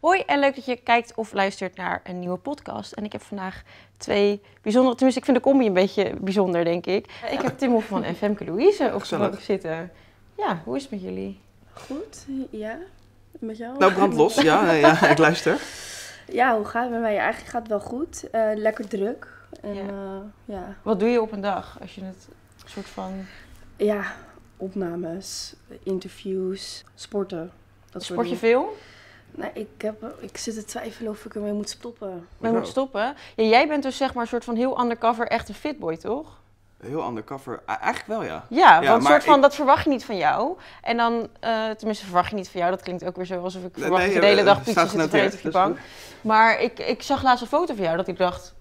Hoi en leuk dat je kijkt of luistert naar een nieuwe podcast. En ik heb vandaag twee bijzondere, tenminste ik vind de combi een beetje bijzonder denk ik. Ik heb Tim Hoff van en Femke Louise op de bank zitten. Ja, hoe is het met jullie? Goed, ja. Met jou? Nou, brand los. Ja, ja, ik luister. Ja, hoe gaat het met mij? Eigenlijk gaat het wel goed. Eh, lekker druk. En Ja. ja. ja. Wat doe je op een dag als je het soort van... ja, opnames, interviews, sporten. Dat Sport je dingen. veel? Nee, ik, heb, ik zit te twijfelen of ik ermee moet stoppen. We Hoezo? moeten stoppen. Ja, jij bent dus zeg maar een soort van heel undercover echt een fitboy, toch? Heel undercover. Eigenlijk wel, ja. Ja, Ja, want soort van, ik- dat verwacht je niet van jou. En dan, eh, tenminste verwacht je niet van jou, dat klinkt ook weer zo alsof ik verwacht nee, de hele eh, dag pizza staat zit te vreten op je bank. Maar ik, ik zag laatst een foto van jou dat ik dacht,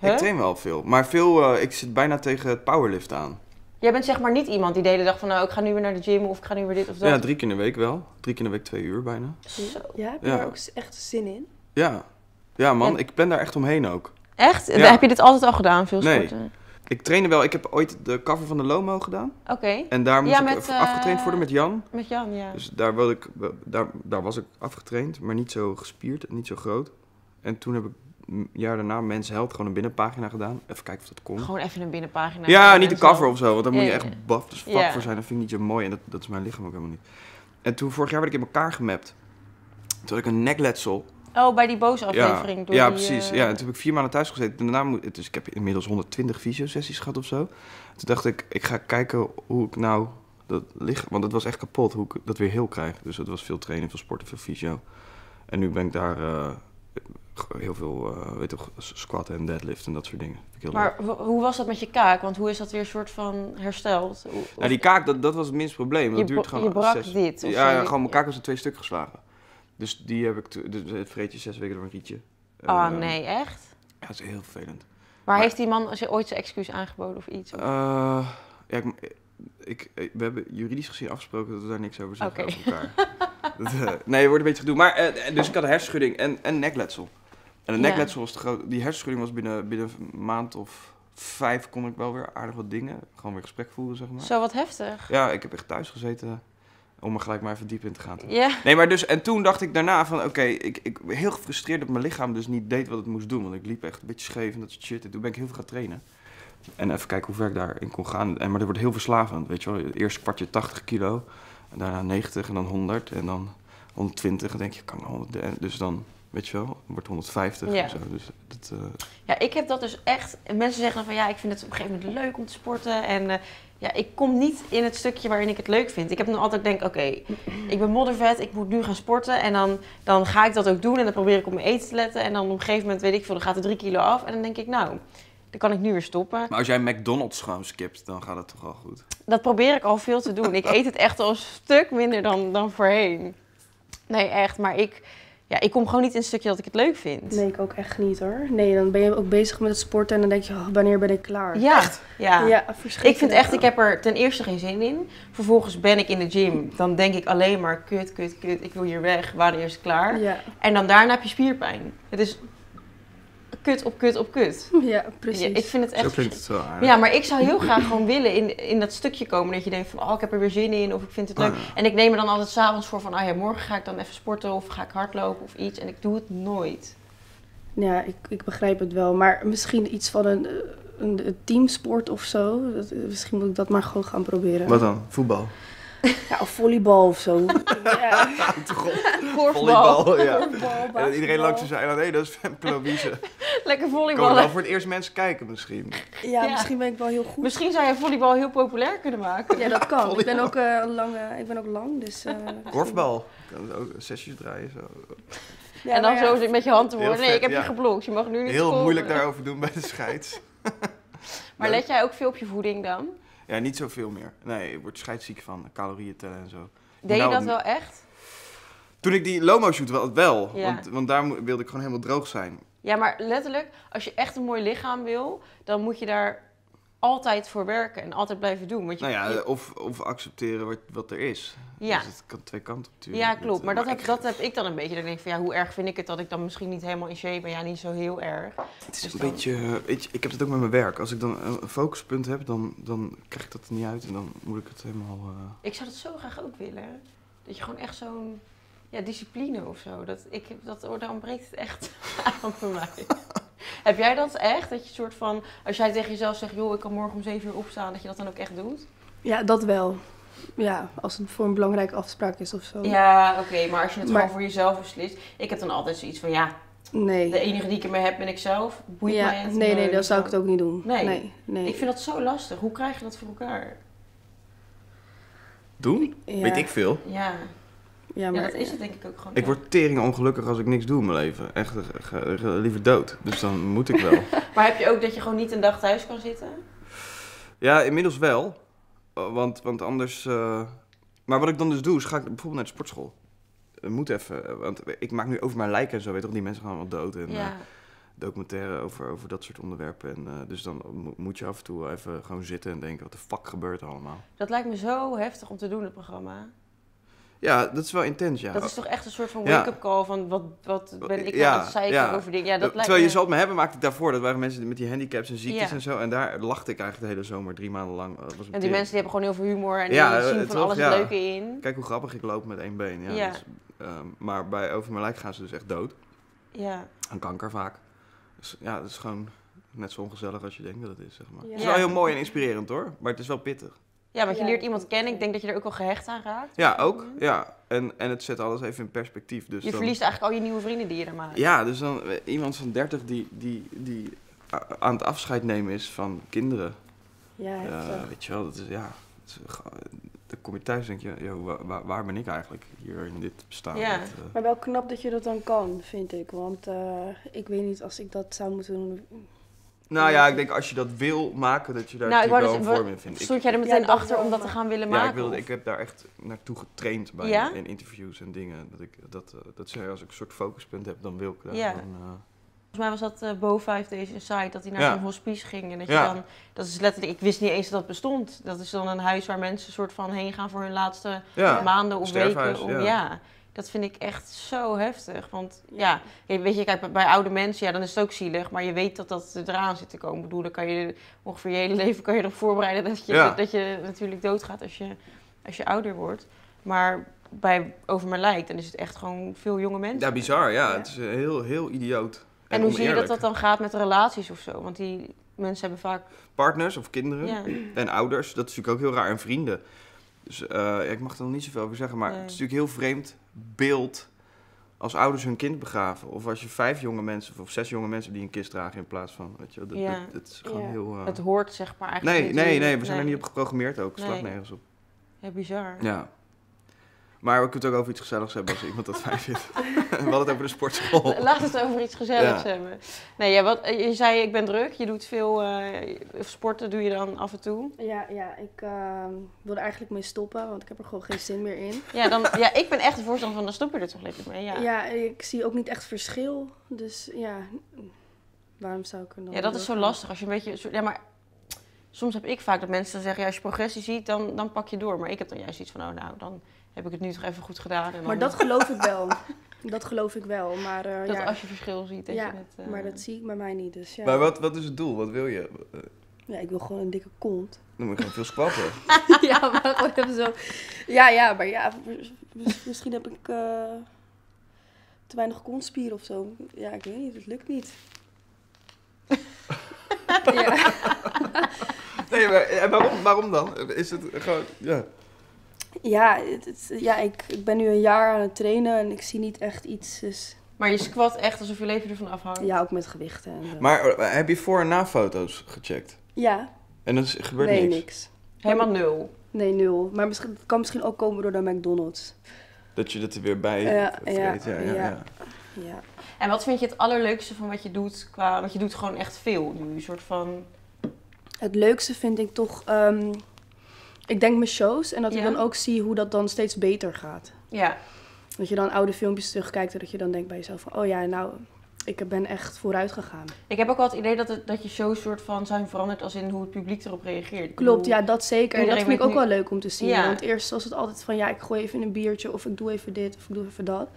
huh? Ik train wel veel. Maar veel, eh, ik zit bijna tegen het powerlift aan. Jij bent zeg maar niet iemand die de hele dag van nou ik ga nu weer naar de gym of ik ga nu weer dit of dat. Ja, drie keer in de week wel. Drie keer in de week twee uur bijna. Zo. Ja, heb je Ja. daar ook echt zin in? Ja. Ja man, En- ik plan daar echt omheen ook. Echt? Ja. Heb je dit altijd al gedaan, veel Nee. sporten? Ik trainde wel. Ik heb ooit de cover van de Lomo gedaan. Oké, En daar moest Ja, ik met, afgetraind eh, worden met Jan. met Jan, ja. Dus daar, wilde ik, daar, daar was ik afgetraind, maar niet zo gespierd en niet zo groot. En toen heb ik jaar daarna Mens Held gewoon een binnenpagina gedaan. Even kijken of dat kon. Gewoon even een binnenpagina. Ja, niet de cover of zo, want dan moet Ja, je ja, echt buff dus fuck Ja. voor zijn. Dat vind ik niet zo mooi en dat, dat is mijn lichaam ook helemaal niet. En toen vorig jaar werd ik in elkaar gemapt. Toen had ik een nekletsel. Oh, bij die boze Ja, aflevering. door ja die, precies. eh, Ja, en toen heb ik vier maanden thuis gezeten. Daarna moet, dus ik heb inmiddels 120 fysio-sessies gehad of zo. Toen dacht ik, ik ga kijken hoe ik nou dat lichaam... Want het was echt kapot hoe ik dat weer heel krijg. Dus het was veel trainen, veel sporten, veel fysio. En nu ben ik daar eh, heel veel, eh weet toch, squatten en deadlift en dat soort dingen. Maar ho- hoe was dat met je kaak? Want hoe is dat weer een soort van hersteld? Hoe- Nou, die kaak, dat, dat was het minste probleem. Dat Je duurt gewoon je brak zes- dit, of Ja, gewoon mijn kaak was in twee stukken geslagen. Dus die heb ik, dus het vreet je zes weken door een rietje. Ah, Eh, nee, echt? Ja, dat is heel vervelend. Maar, Maar- heeft die man ooit zijn excuus aangeboden of iets? Eh, ja, ik, ik, ik- we hebben juridisch gezien afgesproken dat we daar niks over zeggen Oké. over elkaar. dat, eh, nee, het wordt een beetje gedoe. Maar, eh, dus ik had een hersenschudding en en nekletsel. En een Ja. nekletsel was te groot. Die hersenschudding was binnen, binnen een maand of vijf kon ik wel weer aardig wat dingen. Gewoon weer gesprek voeren, zeg maar. Zo wat heftig. Ja, ik heb echt thuis gezeten om er gelijk maar even diep in te gaan. Ja. Nee, maar dus, en toen dacht ik daarna van, oké, ik, ik ben heel gefrustreerd dat mijn lichaam dus niet deed wat het moest doen. Want ik liep echt een beetje scheef en dat soort shit. En toen ben ik heel veel gaan trainen. En even kijken hoe ver ik daarin kon gaan. En, maar dat wordt heel verslavend, weet je wel. Eerst kwartje 80 kilo, en daarna 90 en dan 100 en dan 120. En dan denk je, kan ik nou 100, en dus dan, weet je wel, wordt 150 Ja. en zo. Dus dat, eh, ja, ik heb dat dus echt... Mensen zeggen dan van ja, ik vind het op een gegeven moment leuk om te sporten. En eh, ja, ik kom niet in het stukje waarin ik het leuk vind. Ik heb dan altijd denk, oké, ik ben moddervet, ik moet nu gaan sporten. En dan, dan ga ik dat ook doen en dan probeer ik op mijn eten te letten. En dan op een gegeven moment, weet ik veel, dan gaat er drie kilo af. En dan denk ik, nou, dan kan ik nu weer stoppen. Maar als jij McDonald's gewoon skipt, dan gaat het toch wel goed. Dat probeer ik al veel te doen. Ik eet het echt al een stuk minder dan, dan voorheen. Nee, echt. Maar ik, ja, ik kom gewoon niet in het stukje dat ik het leuk vind. Nee, ik ook echt niet hoor. Nee, dan ben je ook bezig met het sporten en dan denk je, oh, wanneer ben ik klaar? Ja, ja. ja Ik vind echt, ik heb er ten eerste geen zin in. Vervolgens ben ik in de gym. Dan denk ik alleen maar, kut, kut, kut. Ik wil hier weg. Wanneer is het klaar? Ja, En dan daarna heb je spierpijn. Het is kut op kut op kut. ja precies. Ja, ik vind het Zo echt... klinkt het wel aardig. Ja, maar ik zou heel graag gewoon willen in, in dat stukje komen dat je denkt van, oh, ik heb er weer zin in of ik vind het leuk. Ah. En ik neem er dan altijd s'avonds voor van, oh ja, morgen ga ik dan even sporten of ga ik hardlopen of iets. En ik doe het nooit. Ja, ik, ik begrijp het wel. Maar misschien iets van een, een, een teamsport of zo. Dat, misschien moet ik dat maar gewoon gaan proberen. Wat dan? Voetbal? Ja, of volleybal of zo. ja. Korfbal. ja. Volleybal, En dat iedereen langs de eiland, hé, dat is Femke Louise. Lekker Komen wel volleyballen. voor het eerst mensen kijken misschien. Ja, Ja. misschien ben ik wel heel goed. Misschien zou je volleybal heel populair kunnen maken. Ja, dat kan. Ik ben Volleybal. ook, eh, lang, eh, ik ben ook lang, dus... eh, Korfbal. Kan ook sessies draaien zo. Ja, en dan ja. zo met je hand te worden. Nee, ik heb je ja. geblokt. Je mag nu niet Heel scoren. moeilijk daarover doen bij de scheids. Maar let jij ook veel op je voeding dan? Ja, niet zoveel meer. Nee, je wordt scheidsziek van calorieën tellen en zo. Deed je Nou, dat wel echt? Toen ik die Lomo shoot wel, wel Ja. want, want daar wilde ik gewoon helemaal droog zijn. Ja, maar letterlijk, als je echt een mooi lichaam wil, dan moet je daar altijd voor werken en altijd blijven doen. Want je, Nou ja, je- of, of accepteren wat, wat er is. Ja. Dus het kan twee kanten op natuurlijk. ja, klopt. Maar dat, heb, ik- dat heb ik dan een beetje. Dan denk ik van ja, hoe erg vind ik het dat ik dan misschien niet helemaal in shape ben? Ja, niet zo heel erg. Het is Dus een dan- beetje, eh, weet je, ik heb het ook met mijn werk. Als ik dan een focuspunt heb, dan, dan krijg ik dat er niet uit en dan moet ik het helemaal... eh, Ik zou dat zo graag ook willen. Dat je gewoon echt zo'n ja, discipline of zo. Dat, ik, dat, oh, daar ontbreekt het echt aan voor mij. heb jij dat echt? Dat je soort van, als jij tegen jezelf zegt, joh, ik kan morgen om 7 uur opstaan, dat je dat dan ook echt doet? Ja, dat wel. Ja, als het voor een belangrijke afspraak is of zo. Ja, oké, maar als je het Maar- gewoon voor jezelf beslist. Ik heb dan altijd zoiets van, ja, Nee. de enige die ik ermee heb ben ik zelf. Boeit ja, mij het? nee, nee, Nee, dan zou ik het ook niet doen. Nee. Nee, nee. Ik vind dat zo lastig. Hoe krijg je dat voor elkaar? Doen? Ja. Weet ik veel. Ja, Ja, ja maar dat is het denk ik ook gewoon. Ik word tering ongelukkig als ik niks doe in mijn leven. Echt eh, liever dood. Dus dan moet ik wel. Maar heb je ook dat je gewoon niet een dag thuis kan zitten? ja, inmiddels wel. Uh, Want, want anders... eh, Maar wat ik dan dus doe, is ga ik bijvoorbeeld naar de sportschool. Het moet even, eh, want ik maak nu over mijn lijk en zo, weet je toch, die mensen gaan allemaal dood. En eh, Ja. documentaire over, over dat soort onderwerpen. En, eh, dus dan mo- moet je af en toe even gewoon zitten en denken, wat de fuck gebeurt er allemaal? Dat lijkt me zo heftig om te doen, het programma. Ja, dat is wel intens, ja. Dat is toch echt een soort van Ja. wake-up call van wat, wat ben ik Ja, nou aan het zeiken ja. over dingen. Ja, dat lijkt Terwijl je me... zal het me hebben, maakte ik daarvoor. Dat waren mensen met die handicaps en ziektes Ja. en zo. En daar lachte ik eigenlijk de hele zomer, drie maanden lang. Dat was een En die tering. mensen die hebben gewoon heel veel humor en Ja, die zien eh, van toch? alles Ja. het leuke in. Kijk hoe grappig ik loop met één been. Ja, Ja. dus, ehm, maar bij Over mijn lijk gaan ze dus echt dood. Ja. Aan kanker vaak. Dus ja, dat is gewoon net zo ongezellig als je denkt dat het is, zeg maar. Ja. Het is wel heel mooi en inspirerend hoor, maar het is wel pittig. Ja, want je Ja, leert iemand kennen. Ik denk dat je er ook al gehecht aan raakt. Ja, ook. Ja. En, en het zet alles even in perspectief. Dus Je dan- verliest eigenlijk al je nieuwe vrienden die je er maakt. Ja, dus dan eh, iemand van 30 die, die, die a- aan het afscheid nemen is van kinderen. Ja, Ja, heftig. weet je wel, dat is ja. is dan kom je thuis en denk je, waar, waar ben ik eigenlijk hier in dit bestaan? Ja. Eh, Maar wel knap dat je dat dan kan, vind ik. Want eh, ik weet niet als ik dat zou moeten doen. Nou ja, ik denk als je dat wil maken, dat je daar Nou, ik natuurlijk wou wel dus- een vorm in vindt. Ik, Stond jij er meteen achter om dat te gaan willen maken? ja, ik, wilde, ik heb daar echt naartoe getraind bij Ja? in interviews en dingen. Dat ik dat, eh, dat zei, als ik een soort focuspunt heb, dan wil ik daar Ja. gewoon, eh, Volgens mij was dat eh Bo 5 Days Inside, dat hij naar Ja. zo'n hospice ging. En dat je dan, dat is letterlijk, ik wist niet eens dat dat bestond. Dat is dan een huis waar mensen soort van heen gaan voor hun laatste ja. maanden of weken. Om, ja. Dat vind ik echt zo heftig. Want ja, weet je, kijk, bij- oude mensen, ja, dan is het ook zielig. Maar je weet dat dat eraan zit te komen. Ik bedoel, dan kan je ongeveer je hele leven kan je erop voorbereiden dat je, Ja. dat je natuurlijk doodgaat als je, als je ouder wordt. Maar bij Over Mijn Lijk, dan is het echt gewoon veel jonge mensen. Ja, bizar, ja. Ja. Het is eh, heel, heel idioot. En, hoe zie je dat dat dan gaat met relaties of zo? Want die mensen hebben vaak... Partners of kinderen. Ja, En ouders, dat is natuurlijk ook heel raar. En vrienden. Dus eh, ja, ik mag er nog niet zoveel over zeggen, maar Nee. het is natuurlijk heel vreemd beeld als ouders hun kind begraven. Of als je vijf jonge mensen of zes jonge mensen die een kist dragen in plaats van, weet je, dat, Ja. dat, dat is gewoon Ja. heel... eh, het hoort zeg maar eigenlijk nee, niet. nee, nee, we zijn er niet op geprogrammeerd ook. Het slaat nergens op. Ja, bizar. Ja. Maar we kunnen het ook over iets gezelligs hebben als iemand dat fijn vindt. we hadden het over de sportschool. Laten we het over iets gezelligs Ja. hebben. Nee, ja, wat, je zei ik ben druk, je doet veel eh, sporten, doe je dan af en toe. Ja, ja ik ehm, wil er eigenlijk mee stoppen, want ik heb er gewoon geen zin meer in. Ja, dan, ja ik ben echt de voorstander van, dan stop je er toch lekker mee. Ja, Ja, ja. ik zie ook niet echt verschil. Dus ja, waarom zou ik er dan dat is zo lastig. Als je een beetje, zo- ja, maar soms heb ik vaak dat mensen dan zeggen, ja, als je progressie ziet, dan, dan pak je door. Maar ik heb dan juist iets van, oh nou, dan heb ik het nu toch even goed gedaan. En dan, Maar dat geloof ik wel. Dat geloof ik wel. Maar, eh, dat ja, als je verschil ziet, dat ja, je het... eh, maar dat zie ik bij mij niet. Dus ja, Maar wat, wat is het doel? Wat wil je? Eh, ja ik wil gewoon een dikke kont. Dan moet je gewoon veel squatten. ja, maar gewoon even zo. Ja, ja, maar ja, mis- misschien heb ik eh, te weinig kontspier of zo. Ja, ik weet niet, het lukt niet. ja. Nee, maar waarom, waarom dan? Is het gewoon... Ja. Ja, het, het- ja ik, ik ben nu een jaar aan het trainen en ik zie niet echt iets. Dus, Maar je squat echt alsof je leven ervan afhangt. ja, ook met gewichten. En zo. Maar eh, heb je voor- en na-foto's gecheckt? ja, En er is- gebeurt nee, niks? niks. Helemaal nul. Nee, nul. Maar misschien, het kan misschien ook komen door de McDonald's. Dat je dat er weer bij Ja, vreet, ja, ja, ja, ja. ja. Ja. En wat vind je het allerleukste van wat je doet? Qua, want je doet gewoon echt veel nu. Een soort van. Het leukste vind ik toch, ehm, ik denk mijn shows en dat Ja. ik dan ook zie hoe dat dan steeds beter gaat. Ja, Dat je dan oude filmpjes terugkijkt en dat je dan denkt bij jezelf van, oh ja, nou, ik ben echt vooruit gegaan. ik heb ook wel het idee dat, het, dat je shows soort van zijn veranderd als in hoe het publiek erop reageert. Klopt, ja, dat zeker. En dat vind ik ook wel leuk om te zien. Ja. Want eerst was het altijd van, ja, ik gooi even in een biertje of ik doe even dit of ik doe even dat.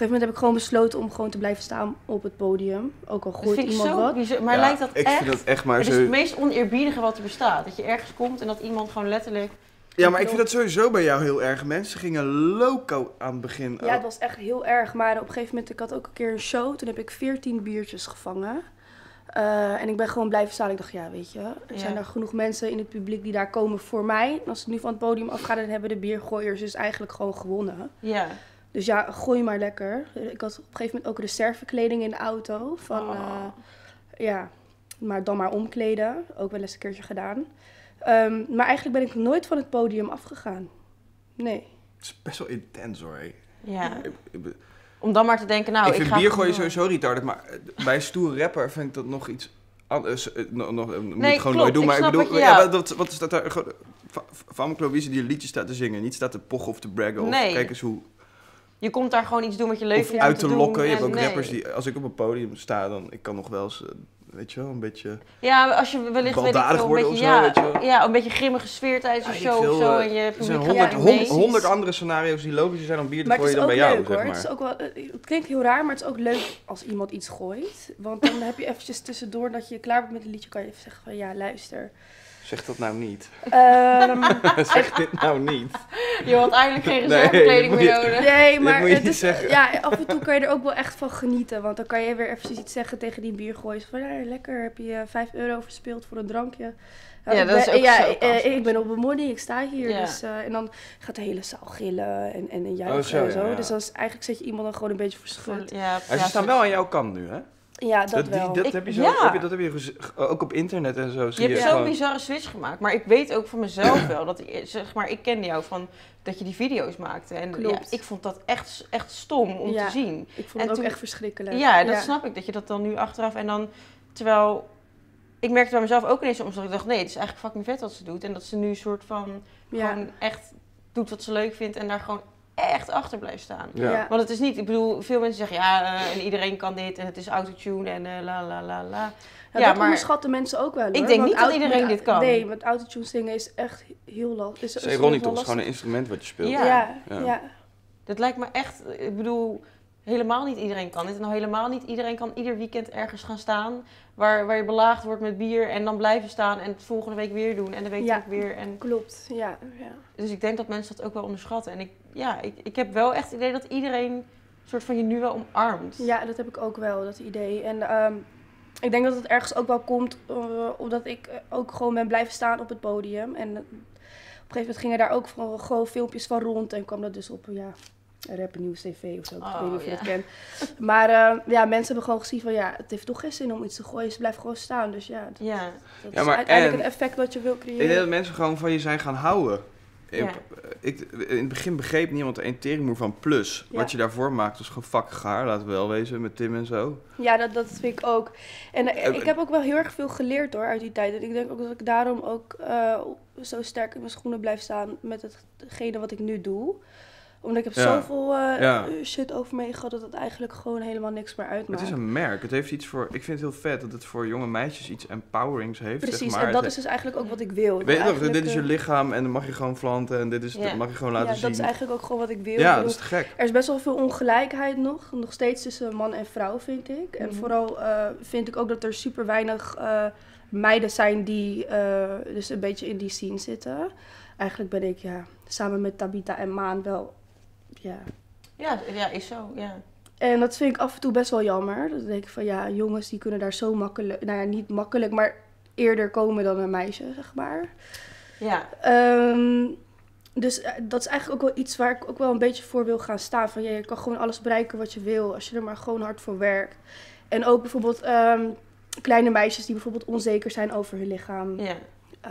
Op een gegeven moment heb ik gewoon besloten om gewoon te blijven staan op het podium. Ook al Dat gooit ik iemand zo wat. bizar. Maar Ja, lijkt dat ik echt... vind dat echt maar het is het meest oneerbiedige wat er bestaat. Dat je ergens komt en dat iemand gewoon letterlijk Ja, maar ik vind dat sowieso bij jou heel erg. Mensen gingen loco aan het begin. Ja, het was echt heel erg. Maar op een gegeven moment, ik had ook een keer een show. Toen heb ik 14 biertjes gevangen. Eh, en ik ben gewoon blijven staan. Ik dacht, ja, weet je, er Ja. zijn er genoeg mensen in het publiek die daar komen voor mij. En als ze nu van het podium afgaan, dan hebben de biergooiers dus eigenlijk gewoon gewonnen. Ja. Dus ja, gooi maar lekker. Ik had op een gegeven moment ook reservekleding in de auto. Van, Oh. eh, ja, maar dan maar omkleden. Ook wel eens een keertje gedaan. Ehm, maar eigenlijk ben ik nooit van het podium afgegaan. Nee. Het is best wel intens hoor. ja. Ik, ik- Om dan maar te denken, nou, ik ik, vind ga bier gooien sowieso retarded, maar eh, bij een stoere rapper vind ik dat nog iets anders. eh, Nog, moet ik gewoon klopt. nooit doen, Ik maar ik snap bedoel, wat ja, ja. wat, wat, is dat daar? Gewoon, va- Famiclo wie ze die liedjes staat te zingen, niet staat te pochen of te braggen of Nee. kijk eens hoe Je komt daar gewoon iets doen wat je leuk of vindt om uit te lokken. Je hebt ook nee. rappers die, als ik op een podium sta, dan ik kan nog wel eens, eh, weet je wel, een beetje. Ja, als je wellicht weet ik veel, een worden beetje, of zo, ja, weet je wel. ja, een beetje grimmige sfeer tijdens een show of zo. eh, En je Er zijn honderd, andere scenario's die logischer zijn om bier te gooien dan bij jou, leuk zeg maar. Het, is ook wel, eh, het klinkt heel raar, maar het is ook leuk als iemand iets gooit. Want dan heb je eventjes tussendoor dat je klaar bent met een liedje, kan je even zeggen van ja, luister. Zeg dat nou niet. Ehm, zeg dit nou niet. Je had eigenlijk geen Nee, reservekleding moet meer nodig. nee, maar moet je het niet is, zeggen. ja, af en toe kan je er ook wel echt van genieten. Want dan kan je weer eventjes iets zeggen tegen die biergooiers. Van ja, lekker, heb je eh, 5 euro verspeeld voor een drankje. Ja, ik dat is ben- ook ja, zo eh, kast. ik ben op mijn money, ik sta hier. Ja. Dus, eh, en dan gaat de hele zaal gillen en, en, en juichen Oh, zo, en zo. ja, ja. Dus dan is, eigenlijk zet je iemand dan gewoon een beetje voor schut. Ja, ze staan wel aan jouw kant nu, hè? Ja, dat, die- wel. dat, Ik- heb je zo, ja. heb je, dat heb je gez- ook op internet en zo. Zie Je je, hebt zo'n gewoon- bizarre switch gemaakt. Maar ik weet ook van mezelf wel dat ik, zeg maar, ik kende jou van dat je die video's maakte. En ja, Klopt. ik vond dat echt, echt stom om Ja. te zien. Ik vond En het ook toen- echt verschrikkelijk. Ja, dat snap ik. Dat je dat dan nu achteraf en dan, terwijl ik merkte bij mezelf ook ineens soms dat ik dacht, nee, het is eigenlijk fucking vet wat ze doet. En dat ze nu een soort van Ja. gewoon echt doet wat ze leuk vindt en daar gewoon echt achter blijft staan. Ja. Ja. Want het is niet, ik bedoel, veel mensen zeggen ja, eh, en iedereen kan dit en het is autotune en eh, la la la la. Ja, Ja, dat maar- onderschatten mensen ook wel. Ik denk Want niet dat iedereen dit kan. Nee, met autotune zingen is echt heel lastig. Is, is toch, het is gewoon een instrument wat je speelt. Ja. Ja, Ja. ja. Dat lijkt me echt, ik bedoel, helemaal niet iedereen kan dit. En nou helemaal niet iedereen kan ieder weekend ergens gaan staan waar, waar je belaagd wordt met bier en dan blijven staan en het volgende week weer doen en de week Ja. weer. En, klopt. Ja, ja. dus ik denk dat mensen dat ook wel onderschatten. En ik, ja, ik, ik heb wel echt het idee dat iedereen soort van je nu wel omarmt. ja, dat heb ik ook wel, dat idee. En ehm, ik denk dat het ergens ook wel komt eh, omdat ik eh, ook gewoon ben blijven staan op het podium. En eh, op een gegeven moment gingen daar ook van, gewoon filmpjes van rond en kwam dat dus op, ja, Rapper Nieuws TV of zo. ik Oh, weet niet of je ja. dat kent. Maar eh, ja, mensen hebben gewoon gezien van, ja, het heeft toch geen zin om iets te gooien. Ze blijven gewoon staan. Dus ja, dat, Ja, dat Ja, is maar uiteindelijk en- het effect wat je wil Ik denk creëren. dat mensen gewoon van je zijn gaan houden. Ja. Ik, ik, in het begin begreep niemand de teringmoer van Plus. Ja. Wat je daarvoor maakt was gewoon fucking gaar, laten we wel wezen, met Tim en zo. Ja, dat, dat vind ik ook. En eh, Eh, ik heb ook wel heel erg veel geleerd hoor uit die tijd. En ik denk ook dat ik daarom ook eh, zo sterk in mijn schoenen blijf staan met hetgene wat ik nu doe. Omdat ik heb Ja. zoveel eh, Ja. shit over me gehad dat het eigenlijk gewoon helemaal niks meer uitmaakt. Het is een merk. Het heeft iets voor. Ik vind het heel vet dat het voor jonge meisjes iets empowerings heeft. Precies, zeg maar. en dat is dus eigenlijk ook wat ik wil. Ik Weet je toch, dit is je eh, lichaam en dan mag je gewoon flanten en dit is, Ja. dat mag je gewoon laten Ja, zien. dat is eigenlijk ook gewoon wat ik wil. Ja, dat is te gek. Er is best wel veel ongelijkheid nog, nog steeds tussen man en vrouw, vind ik. En Mhm. vooral eh, vind ik ook dat er super weinig eh, meiden zijn die eh, dus een beetje in die scene zitten. Eigenlijk ben ik ja, samen met Tabita en Maan wel. Ja. ja, ja is zo, ja. En dat vind ik af en toe best wel jammer. Dat denk ik van ja, jongens die kunnen daar zo makkelijk, nou ja, niet makkelijk, maar eerder komen dan een meisje, zeg maar. Ja, Ehm, dus eh, dat is eigenlijk ook wel iets waar ik ook wel een beetje voor wil gaan staan. Van ja, je kan gewoon alles bereiken wat je wil, als je er maar gewoon hard voor werkt. En ook bijvoorbeeld ehm, kleine meisjes die bijvoorbeeld onzeker zijn over hun lichaam. ja. Eh,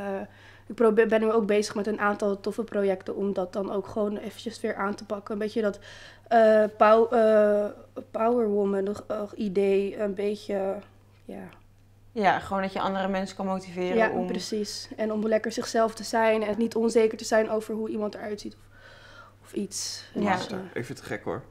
ik probeer, ben nu ook bezig met een aantal toffe projecten om dat dan ook gewoon eventjes weer aan te pakken. Een beetje dat eh, pow, eh, Power Woman eh, idee, een beetje, ja, Ja, gewoon dat je andere mensen kan motiveren ja, om... precies. En om lekker zichzelf te zijn en niet onzeker te zijn over hoe iemand eruit ziet of, of iets. Ja. dus, eh, Ik vind het gek hoor.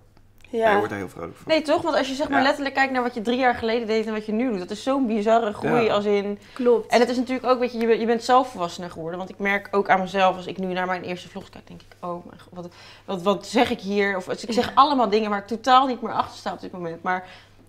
Ja. Je wordt er heel vrolijk van. Nee, toch? Want als je zeg maar Ja. letterlijk kijkt naar wat je drie jaar geleden deed en wat je nu doet, dat is zo'n bizarre groei Ja. als in... klopt. En het is natuurlijk ook, weet je, je bent, je bent zelfvolwassener geworden. Want ik merk ook aan mezelf, als ik nu naar mijn eerste vlogs kijk, denk ik, oh mijn god, wat, wat, wat zeg ik hier? Of ik zeg allemaal dingen waar ik totaal niet meer achter sta op dit moment. Maar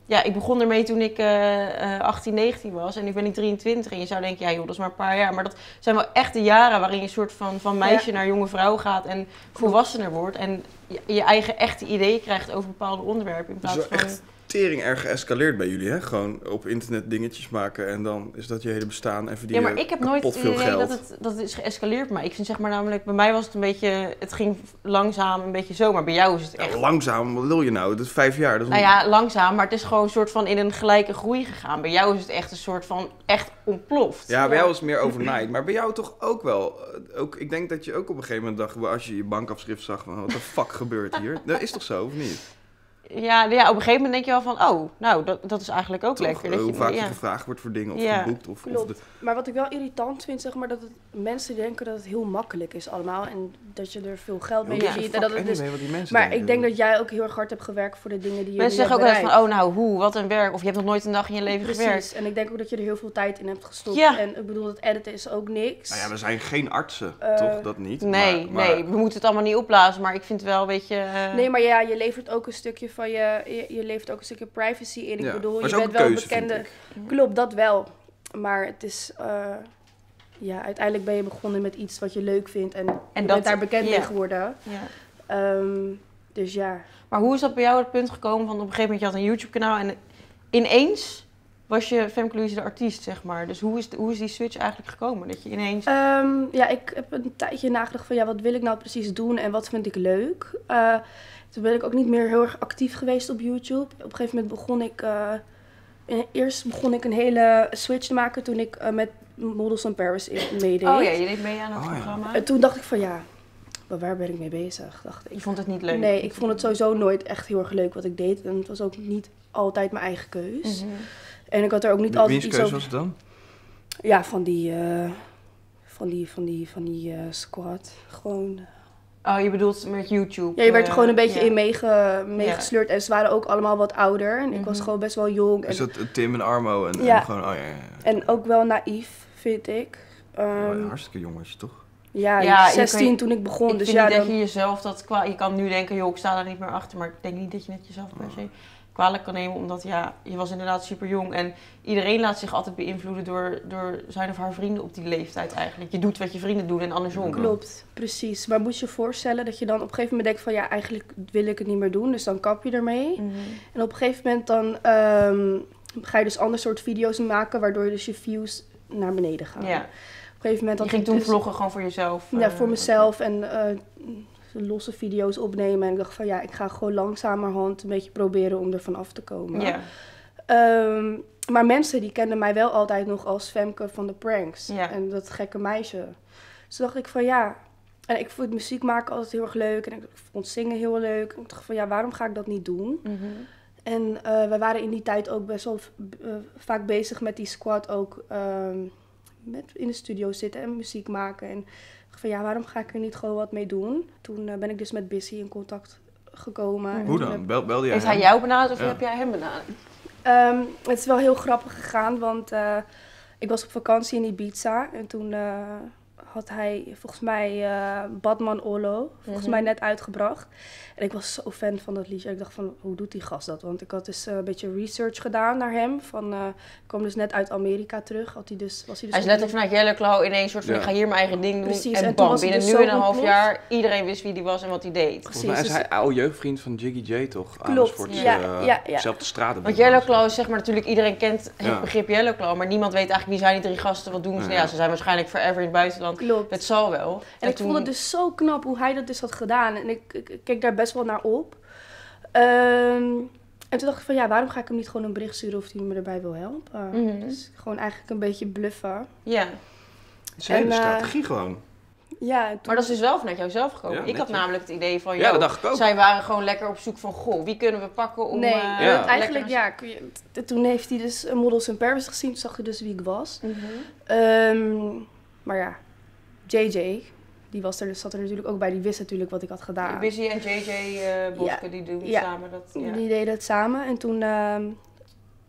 ja, ik begon ermee toen ik eh, eh, 18, 19 was en nu ben ik 23. En je zou denken, ja joh, dat is maar een paar jaar. Maar dat zijn wel echt de jaren waarin je een soort van, van meisje naar jonge vrouw gaat en volwassener wordt. En je, je eigen echte ideeën krijgt over bepaalde onderwerpen. In plaats van... echt tering erg geëscaleerd bij jullie, hè? Gewoon op internet dingetjes maken en dan is dat je hele bestaan en Ja, verdienen maar ik heb nooit het idee dat het, dat het is geëscaleerd. Maar ik vind zeg maar namelijk, bij mij was het een beetje, het ging langzaam, een beetje zo. Maar bij jou is het echt Ja, langzaam, wat wil je nou? Dat is vijf jaar. Dat is Nou ja, langzaam, maar het is gewoon een soort van in een gelijke groei gegaan. Bij jou is het echt een soort van echt ontploft. Ja, bij jou is het meer overnight. Maar bij jou toch ook wel. Eh, Ook, ik denk dat je ook op een gegeven moment dacht, als je je bankafschrift zag, van wat de fuck gebeurt hier? Dat is toch zo, of niet? Ja, ja, op een gegeven moment denk je wel van, oh, nou, dat, dat is eigenlijk ook Toch? lekker. Eh, Dat Hoe je, vaak ja. je gevraagd wordt voor dingen of Ja. geboekt. Of, of Klopt. de- Maar wat ik wel irritant vind, zeg maar, dat het, mensen denken dat het heel makkelijk is allemaal. En dat je er veel geld mee Hoe gives a verdient. En dat het dus... anyway wat die mensen Maar denken, ik denk dat jij ook heel erg hard hebt gewerkt voor de dingen die je Mensen zeggen ook eens van, oh, nou, hoe, wat een werk. Of je hebt nog nooit een dag in je leven Precies. gewerkt. En ik denk ook dat je er heel veel tijd in hebt gestopt. Ja. En ik bedoel, het editen is ook niks. Nou ja, we zijn geen artsen, Eh, toch? Dat niet. Nee, maar, maar- nee, we moeten het allemaal niet opblazen. Maar ik vind wel, weet je... eh, Nee, maar ja, je levert ook een stukje van je, je, je levert ook een stukje privacy in. Ik Ja. bedoel, je bent een wel keuze, bekende. Klopt, dat wel. Maar het is, eh, ja, uiteindelijk ben je begonnen met iets wat je leuk vindt en, En je dat- bent daar bekend ja. mee geworden. ja. Ehm, dus ja. Maar hoe is dat bij jou het punt gekomen van op een gegeven moment, je had een YouTube-kanaal en ineens was je Femke Louise de artiest, zeg maar. Dus hoe is, de- hoe is die switch eigenlijk gekomen? Dat je ineens... Ehm, ja, ik heb een tijdje nagedacht van ja, wat wil ik nou precies doen en wat vind ik leuk. Eh, toen ben ik ook niet meer heel erg actief geweest op YouTube. Op een gegeven moment begon ik, eh, eh, eerst begon ik een hele switch te maken toen ik eh, met Models in Paris in- meedeed. Oh ja, je deed mee aan het Oh programma. En toen dacht ik van ja, maar waar ben ik mee bezig? Dacht Je ik. vond het niet leuk? Nee, ik vond het sowieso nooit echt heel erg leuk wat ik deed. En het was ook niet altijd mijn eigen keus. Mhm. En ik had er ook niet Wie- altijd Wiens iets keuze over. was het dan? Ja, van die, eh, van die, van die, van die eh, squad. Gewoon. Oh, je bedoelt met YouTube? Ja, je werd er eh, gewoon een beetje ja. in meege, meegesleurd. En ze waren ook allemaal wat ouder. En ik was Mhm. gewoon best wel jong. En, Is dat Tim en Armo? En, Ja. en gewoon, oh ja, ja, ja. en ook wel naïef, vind ik. Oh Ehm, hartstikke jongetje, toch? ja, Ja, je 16 kan je- toen ik begon. Ik dus vind ja, niet dat dan, je jezelf dat kwa- Je kan nu denken, joh, ik sta daar niet meer achter. Maar ik denk niet dat je het jezelf per se kwalijk kan nemen. Omdat ja, je was inderdaad super jong. En iedereen laat zich altijd beïnvloeden door, door zijn of haar vrienden op die leeftijd eigenlijk. Je doet wat je vrienden doen en andersom. Klopt, precies. Maar moet je je voorstellen dat je dan op een gegeven moment denkt van... ja, eigenlijk wil ik het niet meer doen. Dus dan kap je ermee. Mhm. En op een gegeven moment dan ehm, ga je dus ander soort video's maken... waardoor je dus je views naar beneden gaan. Ja, Op een gegeven moment je ging toen dus- vloggen gewoon voor jezelf. Ja, eh, voor mezelf en eh, losse video's opnemen. En ik dacht van ja, ik ga gewoon langzamerhand een beetje proberen om er van af te komen. Ja, Ehm, maar mensen die kenden mij wel altijd nog als Femke van de pranks. Ja. En dat gekke meisje. Dus dacht ik van ja. En ik vond muziek maken altijd heel erg leuk. En ik vond zingen heel leuk. En ik dacht van ja, waarom ga ik dat niet doen? Mhm. En eh we waren in die tijd ook best wel eh, vaak bezig met die squad ook ehm, met in de studio zitten en muziek maken. En van ja, waarom ga ik er niet gewoon wat mee doen? Toen eh, ben ik dus met Bissy in contact gekomen. En Hoe dan? heb- Bel, belde jij hem? hij jou benaderd of Ja. heb jij hem benaderd? Ehm, het is wel heel grappig gegaan, want eh, ik was op vakantie in Ibiza en toen eh, had hij volgens mij eh, Badman Olo, volgens Mhm. mij net uitgebracht. En ik was zo fan van dat liedje. Ik dacht van, hoe doet die gast dat? Want ik had dus eh, een beetje research gedaan naar hem. Van, eh, ik kwam dus net uit Amerika terug. Had hij dus, was hij dus Hij is letterlijk vanuit Yellow Claw ineens soort van, Ja. ik ga hier mijn eigen ding doen. Precies, en en bam, binnen dus nu en een half jaar, iedereen wist wie die was en wat hij deed. Precies, Volgens mij is dus- hij oude jeugdvriend van Jiggy J, toch? Klopt, ja, eh, ja, ja. Zelfde straten. Want Yellow Claw is zeg maar natuurlijk, iedereen kent het Ja. begrip Yellow Claw, maar niemand weet eigenlijk wie zijn die drie gasten, wat doen ze. Ja. Ja, ze zijn waarschijnlijk forever in het buitenland. Klopt. Het zal wel. En ik vond het dus zo knap hoe hij dat dus had gedaan. En ik, ik, ik keek daar best wel naar op. Ehm, en toen dacht ik van ja, waarom ga ik hem niet gewoon een bericht sturen of hij me erbij wil helpen? Mhm. Dus gewoon eigenlijk een beetje bluffen. Ja, Het is een hele En, eh, strategie gewoon. Ja, toen- maar dat is dus wel vanuit jou zelf gekomen. Ja, ik had namelijk het idee van, Ja, dat dacht ik ook. zij waren gewoon lekker op zoek van, goh, wie kunnen we pakken om... nee, eh, Ja. eigenlijk ja, toen heeft hij dus Models in Paris gezien. Toen zag hij dus wie ik was. Mhm. Ehm, maar ja, JJ, die was er, dus zat er natuurlijk ook bij. Die wist natuurlijk wat ik had gedaan. Busy en JJ eh Boske, die doen Ja. samen dat. Ja. Die deden het samen. En toen, ehm,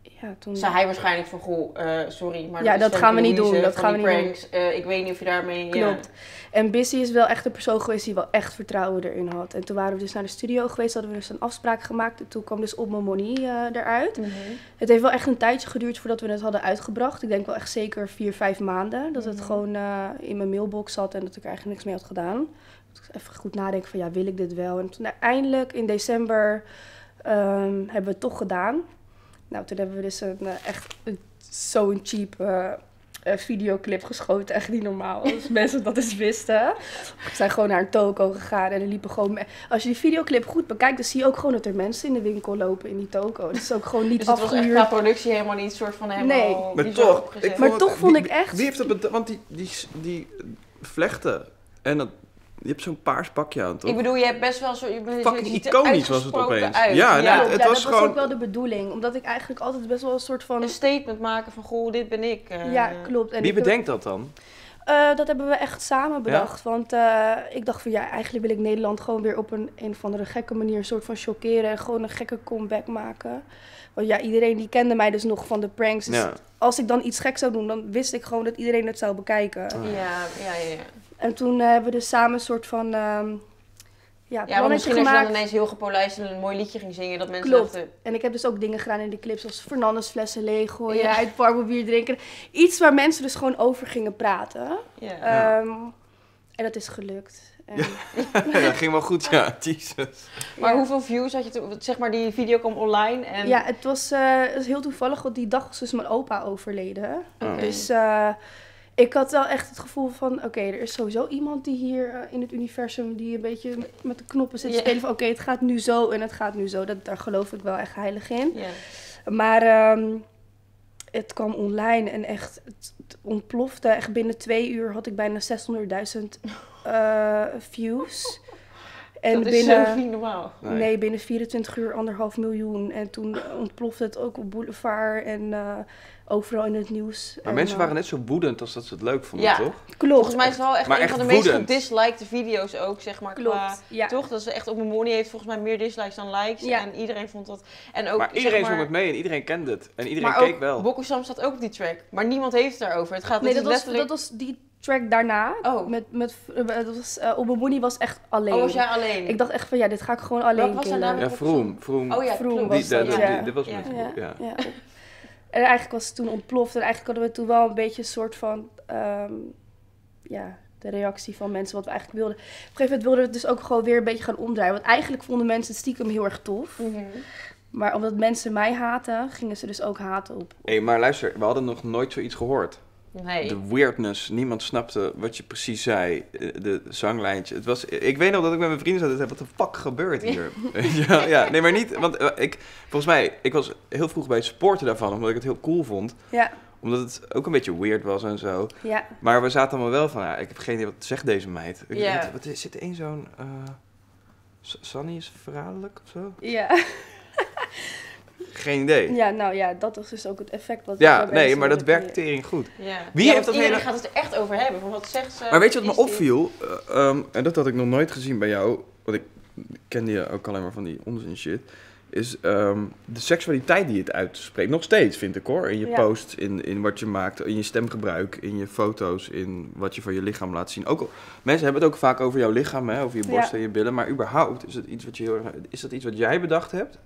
ja, toen... Zei hij waarschijnlijk van, goh, eh, sorry, maar Ja, dat gaan we niet doen, dat gaan we niet pranks. Eh, ik weet niet of je daarmee... Klopt. En Bissy is wel echt een persoon geweest die wel echt vertrouwen erin had. En toen waren we dus naar de studio geweest, hadden we dus een afspraak gemaakt. En toen kwam dus Op Mijn Money eh, eruit. Mhm. Het heeft wel echt een tijdje geduurd voordat we het hadden uitgebracht. Ik denk wel echt zeker vier, vijf maanden. Dat het Mhm. gewoon eh, in mijn mailbox zat en dat ik er eigenlijk niks mee had gedaan. Dat ik even goed nadenken van ja, wil ik dit wel? En toen uiteindelijk in december ehm, hebben we het toch gedaan. Nou, toen hebben we dus een, eh, echt een- zo'n cheap eh, videoclip geschoten. Echt niet normaal. Als mensen dat eens wisten. We zijn gewoon naar een toko gegaan en er liepen gewoon... Als je die videoclip goed bekijkt, dan zie je ook gewoon dat er mensen in de winkel lopen in die toko. Het is ook gewoon niet Dus het was echt afgehuurd. qua productie helemaal niet soort van helemaal Nee. Maar toch, ik Maar vond toch vond wie- ik echt- Wie heeft dat bedacht? Want die, die, die vlechten en dat, je hebt zo'n paars pakje aan, toch? Ik bedoel, je hebt best wel zo... Je, Fucking iconisch was het opeens. Uit. Ja, nee, ja. het- ja, dat was was gewoon- ook wel de bedoeling. Omdat ik eigenlijk altijd best wel een soort van... Een statement maken van, goh, dit ben ik. eh. Ja, klopt. En Wie heb- bedenkt dat dan? Eh, dat hebben we echt samen bedacht. Want eh, ik dacht van ja, eigenlijk wil ik Nederland gewoon weer op een, een of andere gekke manier een soort van chockeren en gewoon een gekke comeback maken. Want ja, iedereen die kende mij dus nog van de pranks. Dus Ja. als ik dan iets geks zou doen, dan wist ik gewoon dat iedereen het zou bekijken. Ah. Ja, ja, ja. ja. En toen eh, hebben we dus samen een soort van ehm ja, Ja, want misschien als je gemaakt. dan ineens heel gepolijst en een mooi liedje ging zingen, dat mensen Klopt. dachten... En ik heb dus ook dingen gedaan in de clips, zoals Fernandes flessen leeggooien, Ja. uit bier drinken. Iets waar mensen dus gewoon over gingen praten. Ja. Ja. Ehm, en dat is gelukt. Ja, dat ging wel goed, ja. Jesus. Maar ja. hoeveel views had je toen? Zeg maar, die video kwam online en... Ja, het was, eh, het was heel toevallig, want die dag was dus mijn opa overleden. Oh. Dus eh, ik had wel echt het gevoel van, oké, er is sowieso iemand die hier eh, in het universum, die een beetje met- de knoppen zit te Ja. spelen van, oké, het gaat nu zo en het gaat nu zo. Dat, daar geloof ik wel echt heilig in. Ja. Maar ehm, het kwam online en echt, het, het ontplofte. Echt binnen twee uur had ik bijna 600.000 eh, views. En dat is binnen... zo niet normaal. Nee. Nee. binnen 24 uur anderhalf miljoen. En toen ontplofte het ook op Boulevard en eh, overal in het nieuws. Maar En, mensen eh, waren net zo woedend als dat ze het leuk vonden, Ja. toch? Klopt. Volgens mij is het wel echt Maar een echt van de meest gedisliked video's ook, zeg maar. Qua, Klopt, ja. Toch? Dat is echt op mijn money heeft volgens mij meer dislikes dan likes. Ja. En iedereen vond dat... En ook, maar zeg iedereen maar, zong het mee en iedereen kende het. En iedereen maar keek ook, wel. Bokko Sam staat ook op die track. Maar niemand heeft het daarover. Het gaat Nee, dat was, letterlijk... dat was die track daarna. Oh. Met, met, eh, dat was, op mijn money was echt alleen. Oh, was jij alleen? Ik dacht echt van ja, dit ga ik gewoon alleen Welke was haar naam? Ja, Vroom. Vroom. Oh ja, Vroom. Die, was dat, ja. dit was Ja. met Ja, ja. ja. En eigenlijk was het toen ontploft. En eigenlijk hadden we toen wel een beetje een soort van... ehm, ja, de reactie van mensen wat we eigenlijk wilden. Op een gegeven moment wilden we het dus ook gewoon weer een beetje gaan omdraaien. Want eigenlijk vonden mensen het stiekem heel erg tof. Mhm. Maar omdat mensen mij haten, gingen ze dus ook haten op... Hé, maar luister, we hadden nog nooit zoiets gehoord. Nee. De weirdness, niemand snapte wat je precies zei. Eh, De zanglijntje. Het was, ik weet nog dat ik met mijn vrienden zat en zei, wat de fuck gebeurt hier? ja, ja, nee, maar niet, want eh, ik, volgens mij, ik was heel vroeg bij het supporten daarvan, omdat ik het heel cool vond. Ja, Omdat het ook een beetje weird was en zo. ja. Maar we zaten allemaal wel van, ja, ik heb geen idee wat zegt deze meid. Ik, Ja. wat, wat is, zit er één zo'n, S- Sunny is verraderlijk of zo? Ja. Geen idee. ja, nou ja, dat was dus ook het effect wat Ja, nee, maar dat werkt tering goed. Ja. Wie Ja, heeft dat iedereen hele- gaat het er echt over hebben. Van wat zegt ze? Maar weet je wat me Is opviel? Eh, ehm, en dat had ik nog nooit gezien bij jou. Want ik kende je ook alleen maar van die onzin shit. Is ehm, de seksualiteit die het uitspreekt. Nog steeds, vind ik hoor. In je Ja. posts, in, in wat je maakt, in je stemgebruik, in je foto's, in wat je van je lichaam laat zien. Ook al, mensen hebben het ook vaak over jouw lichaam, hè, over je borst Ja. en je billen. Maar überhaupt, is, het iets wat je is dat iets wat jij bedacht hebt?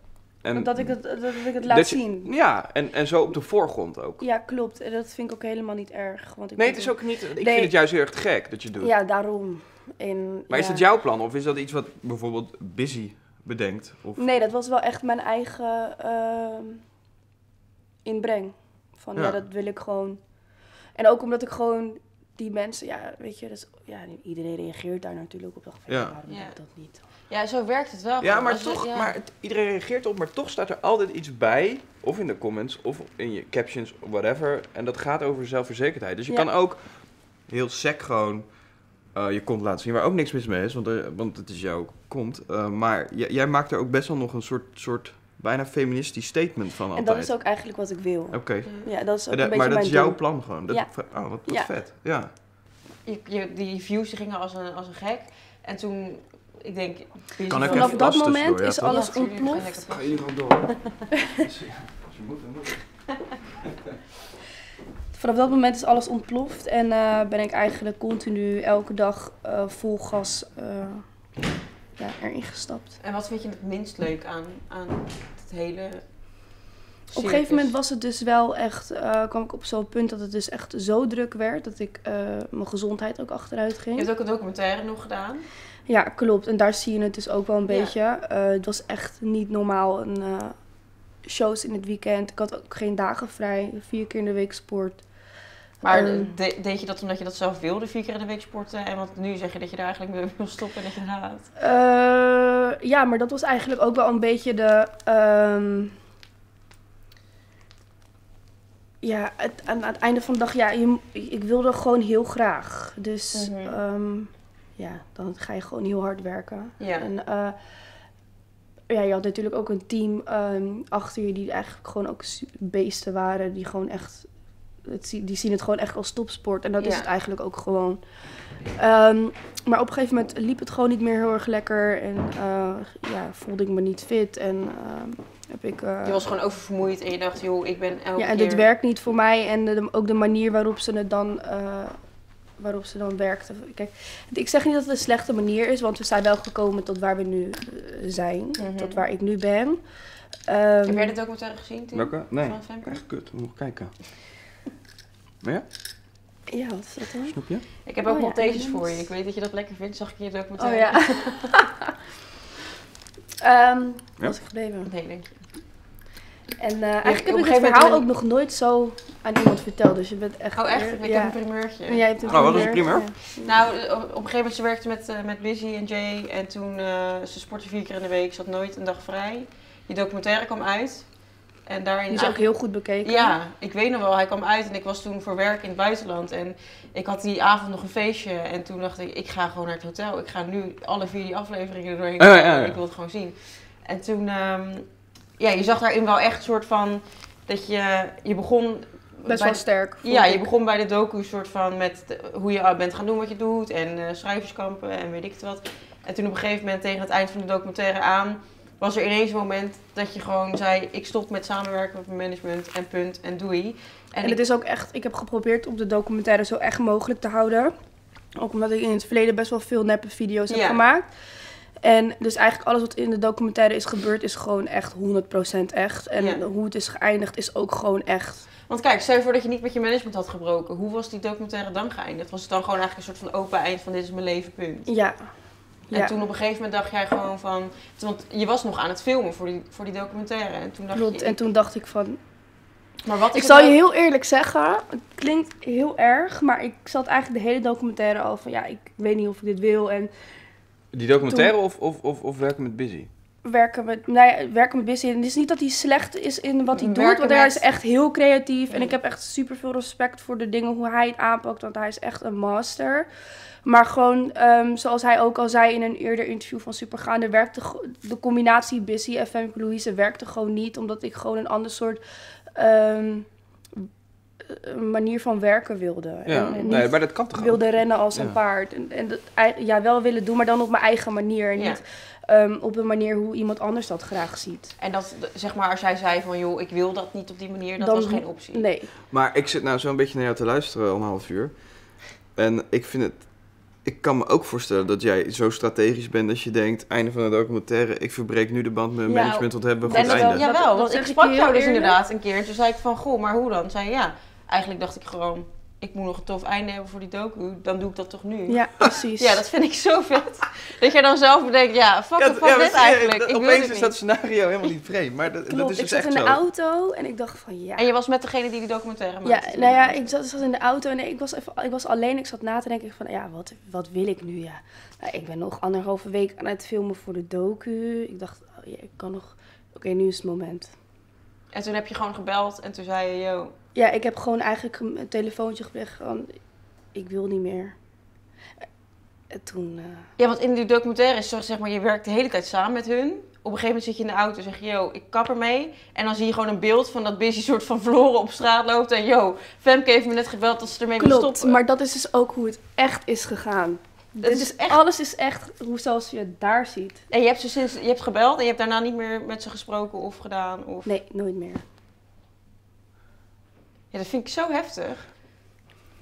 En Dat ik het, dat ik het laat dat je- zien. Ja, en, en zo op de voorgrond ook. Ja, klopt. En dat vind ik ook helemaal niet erg. Want ik Nee, het is ook niet. Ik Nee. vind het juist heel erg gek dat je doet. Ja, daarom. En, Maar is dat jouw plan of is dat iets wat bijvoorbeeld Busy bedenkt? Of... Nee, dat was wel echt mijn eigen ehm, inbreng. Van ja. Ja. dat wil ik gewoon. En ook omdat ik gewoon die mensen, ja, weet je, dat is, ja, iedereen reageert daar natuurlijk op. Dacht van, Ja. ja. waarom Ja. doe ik dat niet? Ja, zo werkt het wel. Ja, maar toch, ja. maar het- iedereen reageert op, maar toch staat er altijd iets bij, of in de comments, of in je captions, whatever. En dat gaat over zelfverzekerdheid. Dus je Ja. kan ook heel sec gewoon eh, je kont laten zien, waar ook niks mis mee is, want, er, want het is jouw kont. Eh, maar j- jij maakt er ook best wel nog een soort, soort bijna feministisch statement van En altijd. dat is ook eigenlijk wat ik wil. Oké. Ja, dat is ook En een beetje Maar dat mijn is jouw doel. plan gewoon. Dat, Ja. Oh, wat, wat Ja. vet. Ja. Je, je- die views die gingen als een, als een gek. En toen, ik denk... Vanaf dat moment is alles ontploft. Ga door. als je moet, dan moet Vanaf dat moment is alles ontploft en eh, ben ik eigenlijk continu elke dag eh, vol gas uh, ja, erin gestapt. En wat vind je het minst leuk aan, aan het hele op een gegeven moment was het dus wel echt, eh, kwam ik op zo'n punt dat het dus echt zo druk werd dat ik eh, mijn gezondheid ook achteruit Je ging. hebt ook een documentaire nog gedaan. Ja, klopt. En daar zie je het dus ook wel een Ja. beetje. Eh, het was echt niet normaal. Een, shows in het weekend. Ik had ook geen dagen vrij. Vier keer in de week sport. Maar de- deed je dat omdat je dat zelf wilde, vier keer in de week sporten? En want nu zeg je dat je daar eigenlijk mee wil stoppen en dat je haat. Ja, maar dat was eigenlijk ook wel een beetje de. ehm, ja, het, aan, aan het einde van de dag, ja, je, ik wilde gewoon heel graag. Dus Mhm. ehm, ja, dan ga je gewoon heel hard werken. Ja. En eh, ja, je had natuurlijk ook een team ehm, achter je die eigenlijk gewoon ook beesten waren. Die gewoon echt, het, die zien het gewoon echt als topsport. En dat is het eigenlijk ook gewoon. Ehm, maar op een gegeven moment liep het gewoon niet meer heel erg lekker. En eh, ja, voelde ik me niet fit. En heb ik... eh, Je was gewoon oververmoeid en je dacht, joh, ik ben elke ja, en keer... dit werkt niet voor mij. En de- ook de manier waarop ze het dan, eh, waarop ze dan werkte. Kijk, ik zeg niet dat het een slechte manier is, want we zijn wel gekomen tot waar we nu eh, zijn. Mhm. Tot waar ik nu ben. Ehm, Heb jij de documentaire gezien, Tim? Welke? Nee. Echt kut, we moeten kijken. Maar ja, Ja, wat is dat dan? snap je? Ik heb ook Oh ja, Maltesers en- voor je. Ik weet dat je dat lekker vindt, zag ik in je Oh documentaire. ja. Ehm Ja. was ik gebleven. Nee, denk je. En eh, op eigenlijk heb ik het verhaal moment- ook nog nooit zo aan iemand verteld. Dus je bent echt... Oh echt? Ik ja. heb een primeurtje. En jij hebt een Oh, wat is een primeur? Nou, op, een gegeven moment, ze werkte met, eh, met Busy en Jay. En toen, eh ze sportte vier keer in de week. Ze had nooit een dag vrij. Die documentaire kwam uit. En daarin... Die is ook heel goed bekeken. Ja, ik weet nog wel. Hij kwam uit en ik was toen voor werk in het buitenland. En ik had die avond nog een feestje. En toen dacht ik, ik ga gewoon naar het hotel. Ik ga nu alle vier die afleveringen er doorheen Ja, ja, kijken. ja. Ik wil het gewoon zien. En toen, ehm, ja, je zag daarin wel echt een soort van... Dat je, je begon... Best bij- wel sterk. Ja, je begon bij de docu soort van met de- hoe je bent gaan doen wat je doet en eh, schrijverskampen en weet ik het wat. En toen op een gegeven moment tegen het eind van de documentaire aan was er ineens een moment dat je gewoon zei ik stop met samenwerken met mijn management en punt en doei. En het is ook echt, ik heb geprobeerd om de documentaire zo echt mogelijk te houden. Ook omdat ik in het verleden best wel veel neppe video's heb Ja. gemaakt. En dus eigenlijk alles wat in de documentaire is gebeurd is gewoon echt 100% echt. En Ja. hoe het is geëindigd is ook gewoon echt. Want kijk, stel je voor dat je niet met je management had gebroken. Hoe was die documentaire dan geëindigd? Was het dan gewoon eigenlijk een soort van open eind van dit is mijn leven, punt? Ja. En Ja, toen op een gegeven moment dacht jij gewoon van... Want je was nog aan het filmen voor die, voor die documentaire. En toen dacht klopt. je... En toen dacht ik van... maar wat is Ik zal je nou- heel eerlijk zeggen, het klinkt heel erg, maar ik zat eigenlijk de hele documentaire al van ja, ik weet niet of ik dit wil. En Die documentaire of, of, of, of werken met Busy? werken met, nou ja, werken met Busy. En het is niet dat hij slecht is in wat hij doet, want hij is echt heel creatief. En ik heb echt super veel respect voor de dingen, hoe hij het aanpakt, want hij is echt een master. Maar gewoon, ehm, zoals hij ook al zei in een eerder interview van Supergaande, werkte de combinatie Busy en Femke Louise werkte gewoon niet, omdat ik gewoon een ander soort ehm, eh, manier van werken wilde. Ja, En, en nee, maar dat kan toch ook? wilde rennen als een paard. En, en dat, ja, wel willen doen, maar dan op mijn eigen manier. En Ja. niet ehm, op een manier hoe iemand anders dat graag ziet. En dat, zeg maar, als jij zei van, joh, ik wil dat niet op die manier, dat Dan- was geen optie. Nee. Maar ik zit nou zo een beetje naar jou te luisteren al een half uur. En ik vind het... Ik kan me ook voorstellen dat jij zo strategisch bent dat je denkt... einde van de documentaire, ik verbreek nu de band met mijn Ja, management, want we hebben een En goed einde. Jawel, dat want ik ik sprak jou dus inderdaad een keer. En toen zei ik van, goh, maar hoe dan? Zei je, ja, eigenlijk dacht ik gewoon, ik moet nog een tof einde hebben voor die docu. Dan doe ik dat toch nu? Ja, precies. Ja, dat vind ik zo vet. dat jij dan zelf bedenkt, ja, fuck, Ja, fuck ja, dit eigenlijk. Ik wil Opeens is dat scenario helemaal niet vreemd, maar dat, dat Klopt, is ik dus zat echt in de zo. auto en ik dacht van ja. En je was met degene die die documentaire Ja, maakte? nou ja, ik zat, zat in de auto en ik was, even, ik was alleen. Ik zat na te denken van, ja, wat, wat wil ik nu? Ja. Nou, ik ben nog anderhalve week aan het filmen voor de docu. Ik dacht, oh, ja, ik kan nog... Oké, nu is het moment. En toen heb je gewoon gebeld en toen zei je, yo, Ja, ik heb gewoon eigenlijk een telefoontje gepleegd van, ik wil niet meer. En toen... eh, Ja, want in die documentaire is zeg maar, je werkt de hele tijd samen met hun. Op een gegeven moment zit je in de auto en zeg je, yo, ik kap ermee. En dan zie je gewoon een beeld van dat Busy soort van verloren op straat loopt. En yo, Femke heeft me net gebeld dat ze ermee wil Klopt, stoppen. maar dat is dus ook hoe het echt is gegaan. Dit is is echt- Alles is echt hoe zoals je het daar ziet. En je hebt ze sinds, je hebt gebeld en je hebt daarna niet meer met ze gesproken of gedaan. Of... Nee, nooit meer. Ja, dat vind ik zo heftig.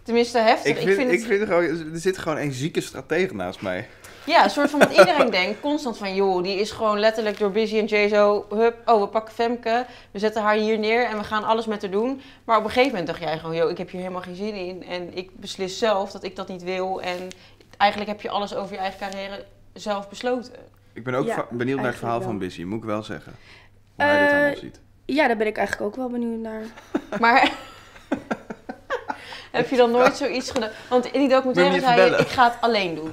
Tenminste, heftig. Ik vind, ik vind, het... gewoon, er zit gewoon een zieke stratege naast mij. Ja, een soort van wat iedereen denkt. Constant van, joh, die is gewoon letterlijk door Busy en Jay zo... Hup, oh, we pakken Femke, we zetten haar hier neer en we gaan alles met haar doen. Maar op een gegeven moment dacht jij gewoon, joh, ik heb hier helemaal geen zin in. En ik beslis zelf dat ik dat niet wil. En eigenlijk heb je alles over je eigen carrière zelf besloten. Ik ben ook Ja, benieuwd naar het verhaal wel. van Busy, moet ik wel zeggen. Hoe hij dit Eh, allemaal ziet. Ja, daar ben ik eigenlijk ook wel benieuwd naar. Maar heb je dan nooit zoiets gedaan? Want in die documentaire Moet je me zei je, ik ga het alleen doen.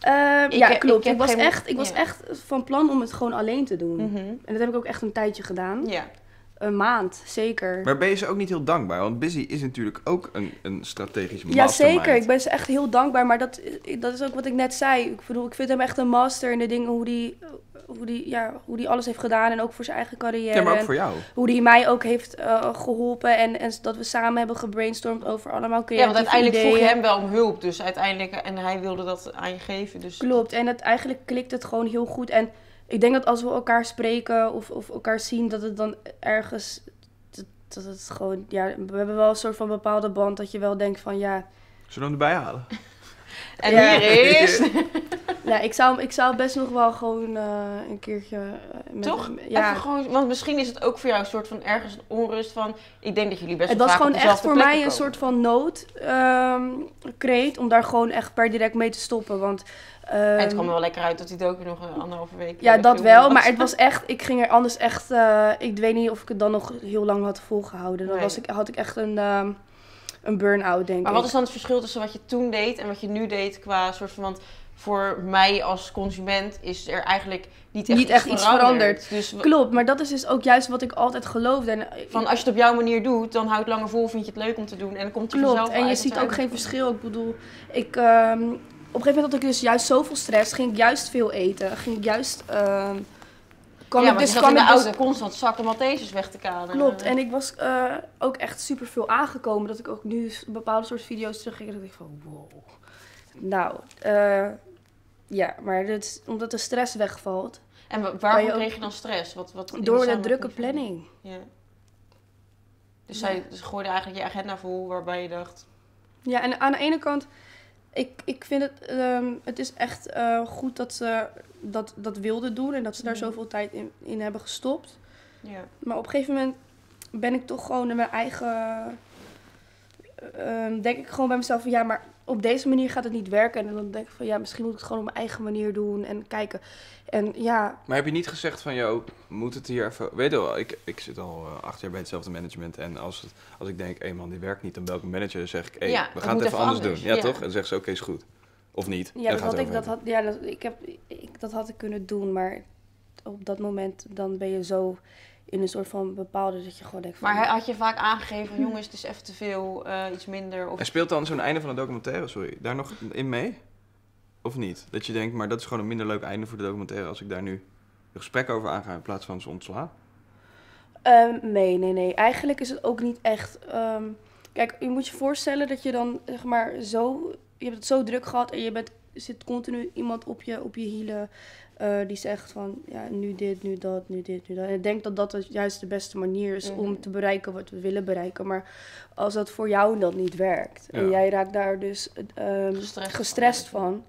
Ehm, Ik ja, klopt. ik was, geen- echt, ik was echt van plan om het gewoon alleen te doen. Mhm. En dat heb ik ook echt een tijdje gedaan. Ja. Een maand, zeker. Maar ben je ze ook niet heel dankbaar? Want Busy is natuurlijk ook een, een strategische Ja, mastermind. zeker. Ik ben ze echt heel dankbaar. Maar dat, dat is ook wat ik net zei. Ik bedoel, ik vind hem echt een master in de dingen hoe die, hoe die, ja, hoe die alles heeft gedaan. En ook voor zijn eigen carrière. Ja, maar ook En voor jou. Hoe die mij ook heeft eh, geholpen. En, en dat we samen hebben gebrainstormd over allemaal ja, creatieve want uiteindelijk vroeg je hem wel om hulp. Dus uiteindelijk, en hij wilde dat aan je geven. Dus Klopt. En het, eigenlijk klikt het gewoon heel goed. En ik denk dat als we elkaar spreken of, of elkaar zien, dat het dan ergens... Dat, dat het gewoon... Ja, we hebben wel een soort van bepaalde band dat je wel denkt van ja... Zullen we hem erbij halen? En Ja. hier is... Ja, ik zou, ik zou best nog wel gewoon eh, een keertje... eh, met Toch? ja. Even gewoon, want misschien is het ook voor jou een soort van ergens een onrust van... Ik denk dat jullie best Het wel was vaak op gewoon echt voor mij een soort van noodkreet om daar gewoon echt per direct mee te stoppen. Want, En het ehm, kwam er wel lekker uit dat hij het ook nog een anderhalve week... ja, eh, dat wel. was. Maar het was echt, ik ging er anders echt, ik weet niet of ik het dan nog heel lang had volgehouden. Dan Nee. was ik, had ik echt een, ehm, een burn-out, denk Maar ik. wat is dan het verschil tussen wat je toen deed en wat je nu deed qua soort van... Want voor mij als consument is er eigenlijk niet echt, Niet echt iets veranderd. Dus Klopt, maar dat is dus ook juist wat ik altijd geloofde. En, eh, van als je het op jouw manier doet, dan houdt het langer vol, vind je het leuk om te doen. En dan komt je Klopt, en je ziet ook geen verschil. Ik bedoel, ik, ehm, op een gegeven moment had ik dus juist zoveel stress. Ging ik juist veel eten. Ging ik juist... ehm kwam ja, ik dus, kwam in de dus- constant zakken Maltesers weg te kanen. Klopt, en ik was eh, ook echt super veel aangekomen. Dat ik ook nu bepaalde soort video's terugkijk. Dat ik van wow. Nou, eh, ja, maar is- omdat de stress wegvalt. En wa- waarom je kreeg je dan stress? Wat, wat Door de drukke planning. Ja. Dus zij dus gooide eigenlijk je agenda vol waarbij je dacht... Ja, en aan de ene kant, ik, ik vind het, ehm, het is echt eh, goed dat ze dat, dat wilden doen. En dat ze daar Mhm. zoveel tijd in, in hebben gestopt. Ja. Maar op een gegeven moment ben ik toch gewoon in mijn eigen. ehm, denk ik gewoon bij mezelf van ja, maar op deze manier gaat het niet werken. En dan denk ik van ja, misschien moet ik het gewoon op mijn eigen manier doen en kijken. En ja, Maar heb je niet gezegd van, joh, moet het hier even... Weet je wel, ik, ik zit al eh, acht jaar bij hetzelfde management. En als, het, als ik denk, hé man, die werkt niet, dan bel ik een manager. Dan zeg ik, hé, Ja, we gaan het even even anders, anders, doen. Ja, ja. toch? En dan zegt ze, oké, is goed. Of niet. Ja, dat had ik, dat had, ja dat, ik heb, ik, dat had ik kunnen doen. Maar op dat moment dan ben je zo in een soort van bepaalde dat je gewoon denkt van... Maar hij- had je vaak aangegeven van jongens, het is even te veel, eh, iets minder? Of... En speelt dan zo'n einde van een documentaire, sorry, daar nog in mee? Of niet? Dat je denkt, maar dat is gewoon een minder leuk einde voor de documentaire als ik daar nu een gesprek over aanga in plaats van ze ontslaan. Ehm, nee, nee, nee. Eigenlijk is het ook niet echt. ehm, kijk, je moet je voorstellen dat je dan zeg maar zo. Je hebt het zo druk gehad en je bent, er zit continu iemand op je, op je hielen. Eh, die zegt van ja, nu dit, nu dat, nu dit, nu dat. En ik denk dat dat juist de beste manier is Mhm. om te bereiken wat we willen bereiken. Maar als dat voor jou dan niet werkt en jij raakt daar dus ehm, Gestrest gestrest van.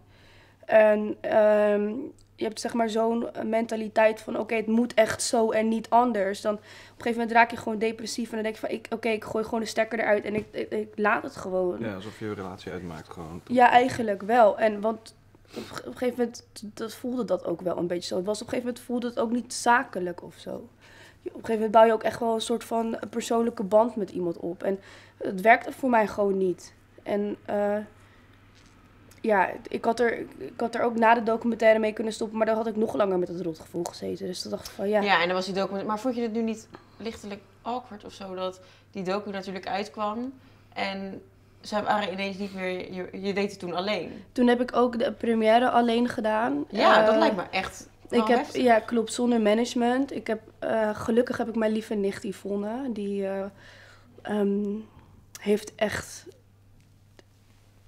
En ehm, je hebt zeg maar zo'n mentaliteit van oké, het moet echt zo en niet anders. Dan op een gegeven moment raak je gewoon depressief en dan denk je van ik, oké, ik gooi gewoon de stekker eruit en ik, ik, ik laat het gewoon. Ja, alsof je een relatie uitmaakt gewoon. Ja, eigenlijk wel. En want op, een gegeven moment dat voelde dat ook wel een beetje zo. Het was op een gegeven moment voelde het ook niet zakelijk of zo. Op een gegeven moment bouw je ook echt wel een soort van persoonlijke band met iemand op. En het werkte voor mij gewoon niet. En eh, ja, ik had, er, ik had er ook na de documentaire mee kunnen stoppen, maar dan had ik nog langer met het rotgevoel gezeten. Dus toen dacht ik van ja. Ja. en dan was die documentaire. Maar vond je het nu niet lichtelijk awkward of zo dat die docu natuurlijk uitkwam en zij waren ineens niet meer. Je, je deed het toen alleen. Toen heb ik ook de première alleen gedaan. Ja, dat Eh, lijkt me echt. Ik heb, heftig. ja, klopt, zonder management. Ik heb, eh, gelukkig heb ik mijn lieve nicht Yvonne. Die eh, ehm, heeft echt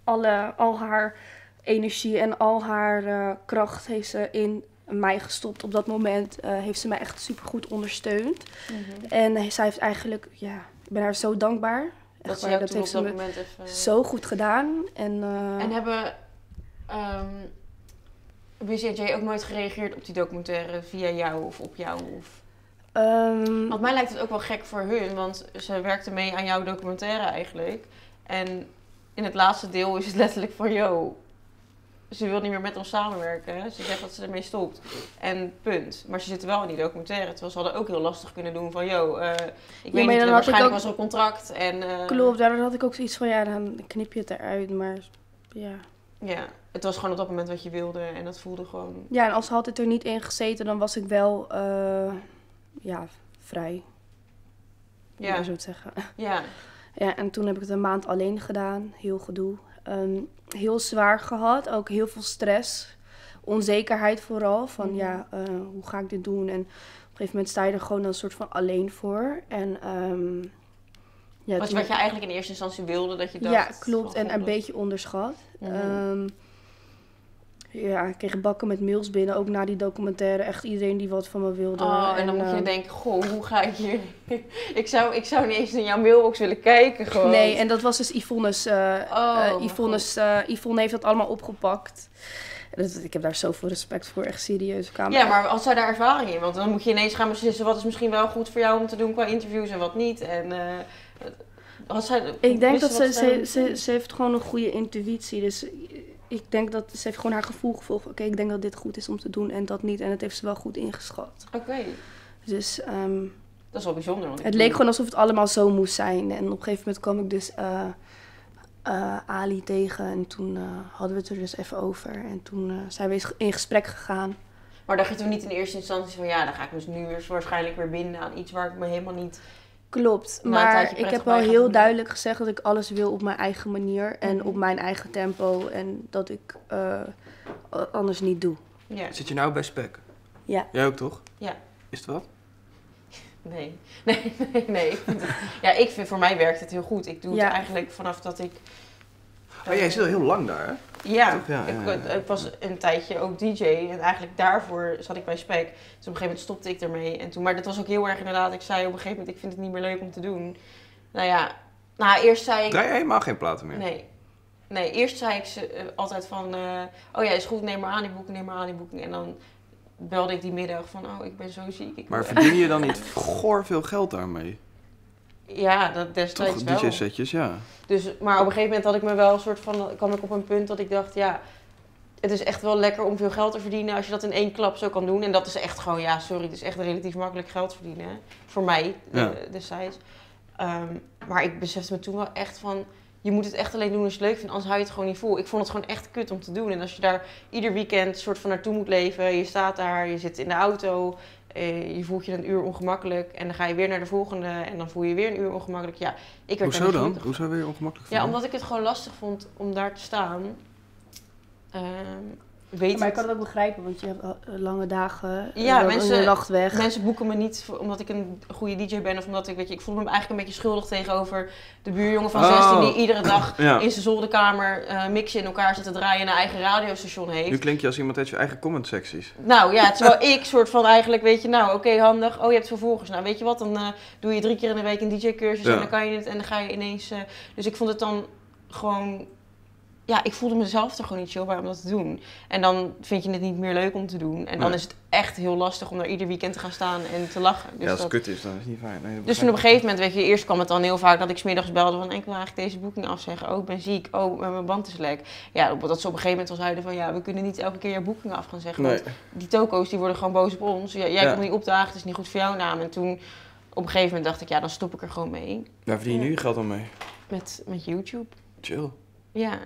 alle, al haar energie en al haar kracht heeft ze in mij gestopt. Op dat moment heeft ze mij echt supergoed ondersteund. Mhm. En zij heeft eigenlijk, ja, ik ben haar zo dankbaar. Dat Echt waar, jou dat heeft ze me even... zo goed gedaan. En, eh, En hebben ehm Busy en Jay ook nooit gereageerd op die documentaire via jou of op jou? Of... ehm, Want mij lijkt het ook wel gek voor hun, want ze werkte mee aan jouw documentaire eigenlijk. En in het laatste deel is het letterlijk van, yo, ze wil niet meer met ons samenwerken. Ze zegt dat ze ermee stopt. En punt. Maar ze zitten wel in die documentaire. Terwijl ze hadden ook heel lastig kunnen doen van, yo, eh, ik weet maar niet, dan eh, waarschijnlijk ook- was er een contract. En, eh, Klopt, daardoor had ik ook zoiets van, ja, dan knip je het eruit. Maar ja. Ja, het was gewoon op dat moment wat je wilde en dat voelde gewoon... Ja, en als had het er niet in gezeten, dan was ik wel, ja, vrij. om Ja. maar zo te zeggen. Ja, Ja, en toen heb ik het een maand alleen gedaan. Heel gedoe. Ehm, heel zwaar gehad. Ook heel veel stress. Onzekerheid vooral. Van Mhm. ja, eh, hoe ga ik dit doen? En op een gegeven moment sta je er gewoon een soort van alleen voor. En ehm, ja, wat, wat je eigenlijk in eerste instantie wilde, dat je dacht... ja, klopt. En een dat- beetje onderschat. Mhm. Ehm, ja, ik kreeg bakken met mails binnen. Ook na die documentaire. Echt iedereen die wat van me wilde. Oh, en dan moet je ehm, denken, goh, hoe ga ik hier... ik, zou, ik zou niet eens in jouw mailbox willen kijken gewoon. Nee, en dat was dus Yvonne's. eh Oh, Yvonne's eh, Yvonne heeft dat allemaal opgepakt. Dat- ik heb daar zoveel respect voor, echt serieus. Kamer. Ja, maar als zij daar ervaring in, want dan moet je ineens gaan beslissen wat is misschien wel goed voor jou om te doen qua interviews en wat niet. En zij, Ik denk dat ze, ze, ze, ze heeft gewoon een goede intuïtie. Dus ik denk dat ze heeft gewoon haar gevoel gevolgd. Oké, ik denk dat dit goed is om te doen en dat niet. En dat heeft ze wel goed ingeschat. Oké, Dus ehm, dat is wel bijzonder. Want het leek gewoon alsof het allemaal zo moest zijn. En op een gegeven moment kwam ik dus eh, eh, Ali tegen. En toen eh, hadden we het er dus even over. En toen zijn we eens in gesprek gegaan. Maar dacht je toen niet in eerste instantie van ja, dan ga ik dus nu weer waarschijnlijk weer binden aan iets waar ik me helemaal niet... Klopt, maar ik heb wel heel duidelijk gezegd dat ik alles wil op mijn eigen manier en Mhm. op mijn eigen tempo en dat ik eh, anders niet doe. Ja, Zit je nou bij spek? Ja. Jij ook toch? Ja. Is het wat? nee. Nee, nee, nee. Ik vind het- ja, ik vind, voor mij werkt het heel goed. Ik doe Ja. het eigenlijk vanaf dat ik... Oh, jij zit al heel lang daar, hè? Ja, ik, ja, ja. ik was een tijdje ook DJ en eigenlijk daarvoor zat ik bij Spec. Dus op een gegeven moment stopte ik ermee. En toen, maar dat was ook heel erg inderdaad, ik zei op een gegeven moment, ik vind het niet meer leuk om te doen. Nou ja, nou eerst zei ik... Draai jij helemaal geen platen meer? Nee. Nee, eerst zei ik ze eh, altijd van, eh, oh ja, is goed, neem maar aan die boeking, neem maar aan die boeking. En dan belde ik die middag van, oh, ik ben zo ziek. Ik Maar verdien je dan niet goor veel geld daarmee? Ja, dat destijds Toch, wel. DJ-setjes, ja. Dus, maar op een gegeven moment had ik me wel een soort van, kwam ik op een punt dat ik dacht, ja, het is echt wel lekker om veel geld te verdienen als je dat in één klap zo kan doen. En dat is echt gewoon, ja, sorry, het is echt relatief makkelijk geld verdienen. hè. Voor mij Ja. eh, destijds. Ehm, maar ik besefte me toen wel echt van, je moet het echt alleen doen als je het leuk vindt, anders hou je het gewoon niet vol. Ik vond het gewoon echt kut om te doen. En als je daar ieder weekend soort van naartoe moet leven, je staat daar, je zit in de auto, eh, je voelt je een uur ongemakkelijk en dan ga je weer naar de volgende en dan voel je je weer een uur ongemakkelijk. Ja, ik werd Hoezo dan? Hoezo weer ongemakkelijk ja, van? omdat ik het gewoon lastig vond om daar te staan. Ehm weet maar ik kan het ook begrijpen, want je hebt eh, lange dagen, eh, Ja, dan mensen- een nacht weg. Mensen boeken me niet voor- omdat ik een goede DJ ben of omdat ik, weet je, ik voelde me eigenlijk een beetje schuldig tegenover de buurjongen van Oh. 16 die iedere dag Ja. in zijn zolderkamer eh mixen in elkaar zit te draaien en een eigen radiostation heeft. Nu klink je als iemand uit je eigen comment secties. Nou ja, terwijl ik soort van eigenlijk, weet je, nou oké, handig. Oh, je hebt vervolgens. Nou, weet je wat, dan eh, doe je drie keer in de week een DJ-cursus Ja. en dan kan je het en dan ga je ineens. eh, dus ik vond het dan gewoon. Ja, ik voelde mezelf er gewoon niet chill bij om dat te doen. En dan vind je het niet meer leuk om te doen. En dan Nee. is het echt heel lastig om daar ieder weekend te gaan staan en te lachen. Dus ja, als het dat- kut is, dan is het niet fijn. Nee, dus toen op een gegeven moment, weet je, eerst kwam het dan heel vaak dat ik smiddags belde van ik wil eigenlijk deze boeking afzeggen. Oh, ik ben ziek. Oh, mijn band is lek. Ja, dat ze op een gegeven moment wel zeiden van ja, we kunnen niet elke keer jouw boeking af gaan zeggen. Nee. Want die toko's die worden gewoon boos op ons. Ja, jij Ja. komt niet opdagen, het is niet goed voor jouw naam. En toen op een gegeven moment dacht ik, ja, dan stop ik er gewoon mee. Daar verdien je nu je geld aan mee. Met, met YouTube. Chill. Ja.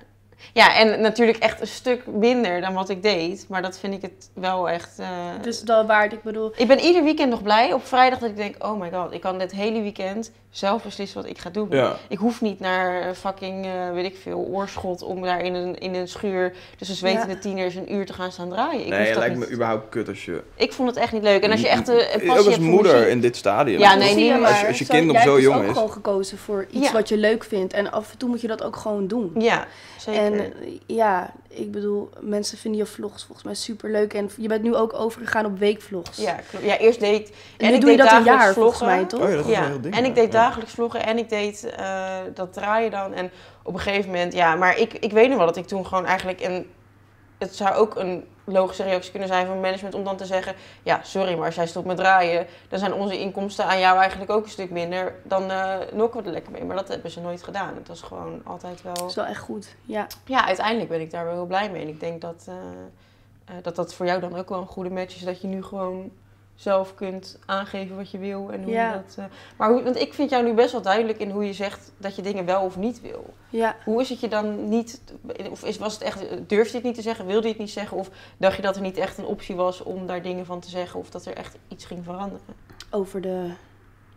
Ja, en natuurlijk echt een stuk minder dan wat ik deed. Maar dat vind ik het wel echt... eh, Dus dat waard, ik bedoel, Ik ben ieder weekend nog blij op vrijdag dat ik denk, oh my god, ik kan dit hele weekend zelf beslissen wat ik ga doen. Ja. Ik hoef niet naar eh, fucking, eh, weet ik veel, oorschot om daar in een, in een schuur tussen zwetende Ja. tieners een uur te gaan staan draaien. Ik, nee, het dat lijkt niet. me überhaupt kut als je... ik vond het echt niet leuk. En als je echt eh, een passie Ook als hebt voor moeder muziek- in dit stadium. Ja, nee, niet je maar. Als je- als je Zo- kind nog jij zo hebt dus jong ook is. gewoon gekozen voor iets Ja. wat je leuk vindt. En af en toe moet je dat ook gewoon doen. Ja, zeker. En En eh, ja, ik bedoel, mensen vinden je vlogs volgens mij super leuk. En je bent nu ook overgegaan op weekvlogs. Ja, klopt. Ja, eerst deed En nu ik doe je deed dat een dagelijks jaar volgens vloggen. mij, toch? Oh ja, dat was Ja, wel heel ding. en ik deed Ja. dagelijks vloggen en ik deed eh, dat draaien dan. En op een gegeven moment, ja, maar ik, ik weet nog wel dat ik toen gewoon eigenlijk een... Het zou ook een logische reactie kunnen zijn van management om dan te zeggen... Ja, sorry, maar als jij stopt met draaien, dan zijn onze inkomsten aan jou eigenlijk ook een stuk minder. Dan eh nokken we er lekker mee. Maar dat hebben ze nooit gedaan. Het was gewoon altijd wel... Dat is wel echt goed. Ja, Ja, uiteindelijk ben ik daar wel heel blij mee. En ik denk dat, eh, eh, dat dat voor jou dan ook wel een goede match is. Dat je nu gewoon zelf kunt aangeven wat je wil. En hoe Ja. je dat, eh, maar hoe, want ik vind jou nu best wel duidelijk in hoe je zegt dat je dingen wel of niet wil. ja. Hoe is het je dan niet, of is, was het echt, durfde je het niet te zeggen, wilde je het niet zeggen? Of dacht je dat er niet echt een optie was om daar dingen van te zeggen? Of dat er echt iets ging veranderen? over de...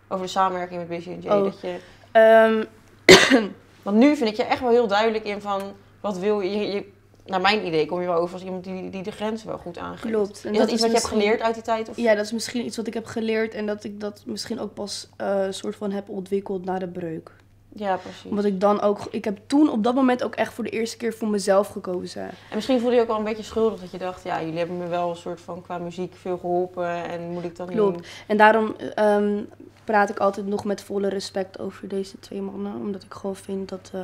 Over de samenwerking met Busy J. Oh. Dat je, Ehm, Want nu vind ik je echt wel heel duidelijk in van wat wil je. je, je- naar mijn idee kom je wel over als iemand die, die de grenzen wel goed aangeeft. klopt. En is dat, iets wat je hebt geleerd uit die tijd? Of? Ja, dat is misschien iets wat ik heb geleerd. En dat ik dat misschien ook pas eh soort van heb ontwikkeld na de breuk. Ja, precies. Omdat ik dan ook... Ik heb toen op dat moment ook echt voor de eerste keer voor mezelf gekozen. En misschien voelde je ook wel een beetje schuldig dat je dacht, ja, jullie hebben me wel een soort van qua muziek veel geholpen en moet ik dan Klopt. niet... En daarom ehm, praat ik altijd nog met volle respect over deze twee mannen. Omdat ik gewoon vind dat eh,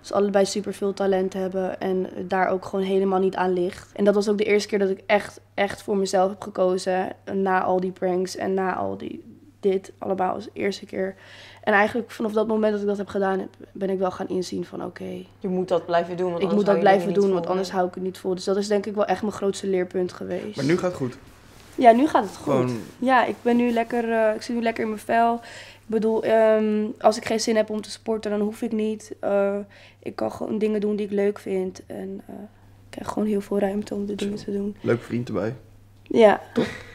ze allebei super veel talent hebben. En daar ook gewoon helemaal niet aan ligt. En dat was ook de eerste keer dat ik echt, echt voor mezelf heb gekozen. Na al die pranks en na al die dit. Allemaal als eerste keer. En eigenlijk vanaf dat moment dat ik dat heb gedaan, heb- ben ik wel gaan inzien van oké, Je moet dat blijven doen. Want ik moet dat blijven doen, want anders hou ik het niet vol. Dus dat is denk ik wel echt mijn grootste leerpunt geweest. Maar nu gaat het goed. Ja, nu gaat het goed. Gewoon, Ja, ik ben nu lekker, eh, ik zit nu lekker in mijn vel. Ik bedoel, ehm, als ik geen zin heb om te sporten, dan hoef ik niet. Eh, ik kan gewoon dingen doen die ik leuk vind. En eh, ik krijg gewoon heel veel ruimte om de dingen te doen. leuk vriend erbij. Ja,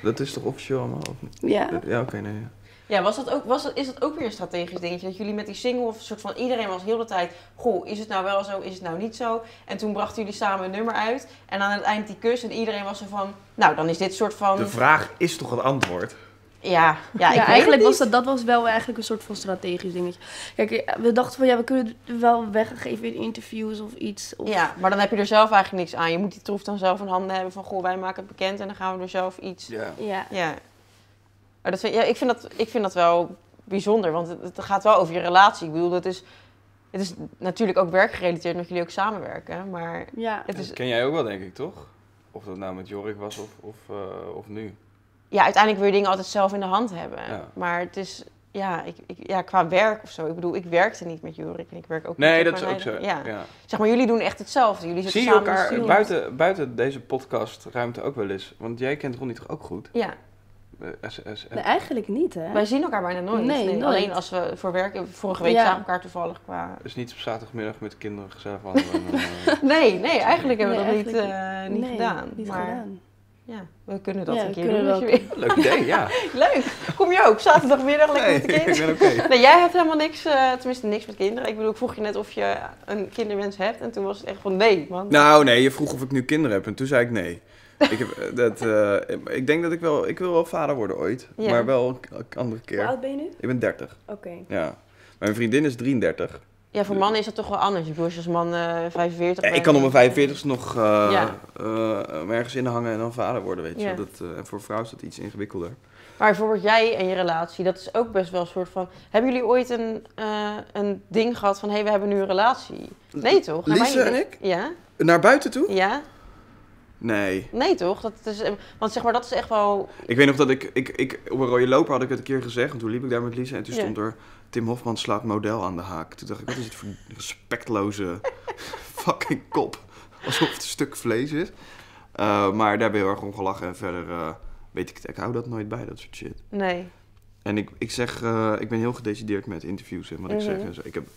Dat is toch officieel allemaal? Of ja. Ja, oké, nee. Ja. Ja, was dat ook, was dat, is dat ook weer een strategisch dingetje? Dat jullie met die single of een soort van iedereen was heel de tijd... Goh, is het nou wel zo, is het nou niet zo? En toen brachten jullie samen een nummer uit. En aan het eind die kus en iedereen was er van... Nou, dan is dit soort van... De vraag is toch het antwoord? Ja, ja, Ja, ik weet eigenlijk was dat, dat was wel eigenlijk een soort van strategisch dingetje. Kijk, eh, we dachten van ja, we kunnen het wel weggeven in interviews of iets. Of, Ja, maar dan heb je er zelf eigenlijk niks aan. Je moet die troef dan zelf in handen hebben van... Goh, wij maken het bekend en dan gaan we er zelf iets... Ja. ja. Ja. Maar dat vind, ja ik, vind dat, ik vind dat wel bijzonder, want het, het gaat wel over je relatie. Ik bedoel, dat is, het is natuurlijk ook werkgerelateerd, omdat jullie ook samenwerken. Maar ja. het is, Dat ken jij ook wel, denk ik, toch? Of dat nou met Jorik was of, of, eh, of nu. ja, uiteindelijk wil je dingen altijd zelf in de hand hebben. Ja. Maar het is, ja, ik, ik, ja, qua werk of zo. Ik bedoel, ik werkte niet met Jorik en ik werk ook Nee, niet dat is ook zo. Ja. Ja. Zeg maar, jullie doen echt hetzelfde. Jullie zitten Zie je elkaar buiten, buiten deze podcastruimte ook wel eens? Want jij kent Ronnie toch ook goed? Ja, SS. Nee, eigenlijk niet hè. wij zien elkaar bijna nooit. Nee, nooit. Alleen als we voor werk... Vorige week Ja. zagen we elkaar toevallig qua... Dus niet op zaterdagmiddag met de kinderen gezellig wandelen. eh, Nee, nee, eigenlijk hebben we dat niet, eh, niet Nee, gedaan. Niet maar gedaan. ja, we kunnen dat Ja, een keer doen als je wel. wil. leuk idee, ja. Leuk. Kom je ook zaterdagmiddag lekker Nee, met de ik kinderen? ben oké. Nee, jij hebt helemaal niks, eh, tenminste niks met kinderen. Ik bedoel, ik vroeg je net of je een kinderwens hebt en toen was het echt van nee, man. Nou, nee, je vroeg of ik nu kinderen heb en toen zei ik nee. Ik, heb, eh, dat, eh, ik denk dat ik wel, ik wil wel vader worden ooit, Ja. maar wel een andere Hoe keer. oud ben je nu? Ik ben 30, Oké. ja. Mijn vriendin is 33. Ja, voor mannen is dat toch wel anders. Ik bedoel, als je als man eh 45 Ja, bent. ik kan op mijn 45 nog eh, Ja. eh, ergens in hangen en dan vader worden, weet je. Ja. wel. Dat, eh, en voor vrouwen is dat iets ingewikkelder. Maar bijvoorbeeld jij en je relatie, dat is ook best wel een soort van... Hebben jullie ooit een, eh, een ding gehad van, hé, hey, we hebben nu een relatie? Nee, toch? Lise en ik? Ja? Naar buiten toe? Ja? Nee. Nee, toch? Dat is, eh, want zeg maar, dat is echt wel... Ik weet nog dat ik, ik, ik op een rode loper had ik het een keer gezegd. En toen liep ik daar met Lisa en toen Ja. stond er... Tim Hofman slaat model aan de haak. Toen dacht ik, wat is dit voor respectloze fucking kop. Alsof het een stuk vlees is. Eh, maar daar ben ik heel erg om gelachen. En verder eh, weet ik het, ik hou dat nooit bij, dat soort shit. Nee. En ik, ik zeg, ik ben heel gedecideerd met interviews en wat ik zeg. Mhm. En zo. Ik, heb,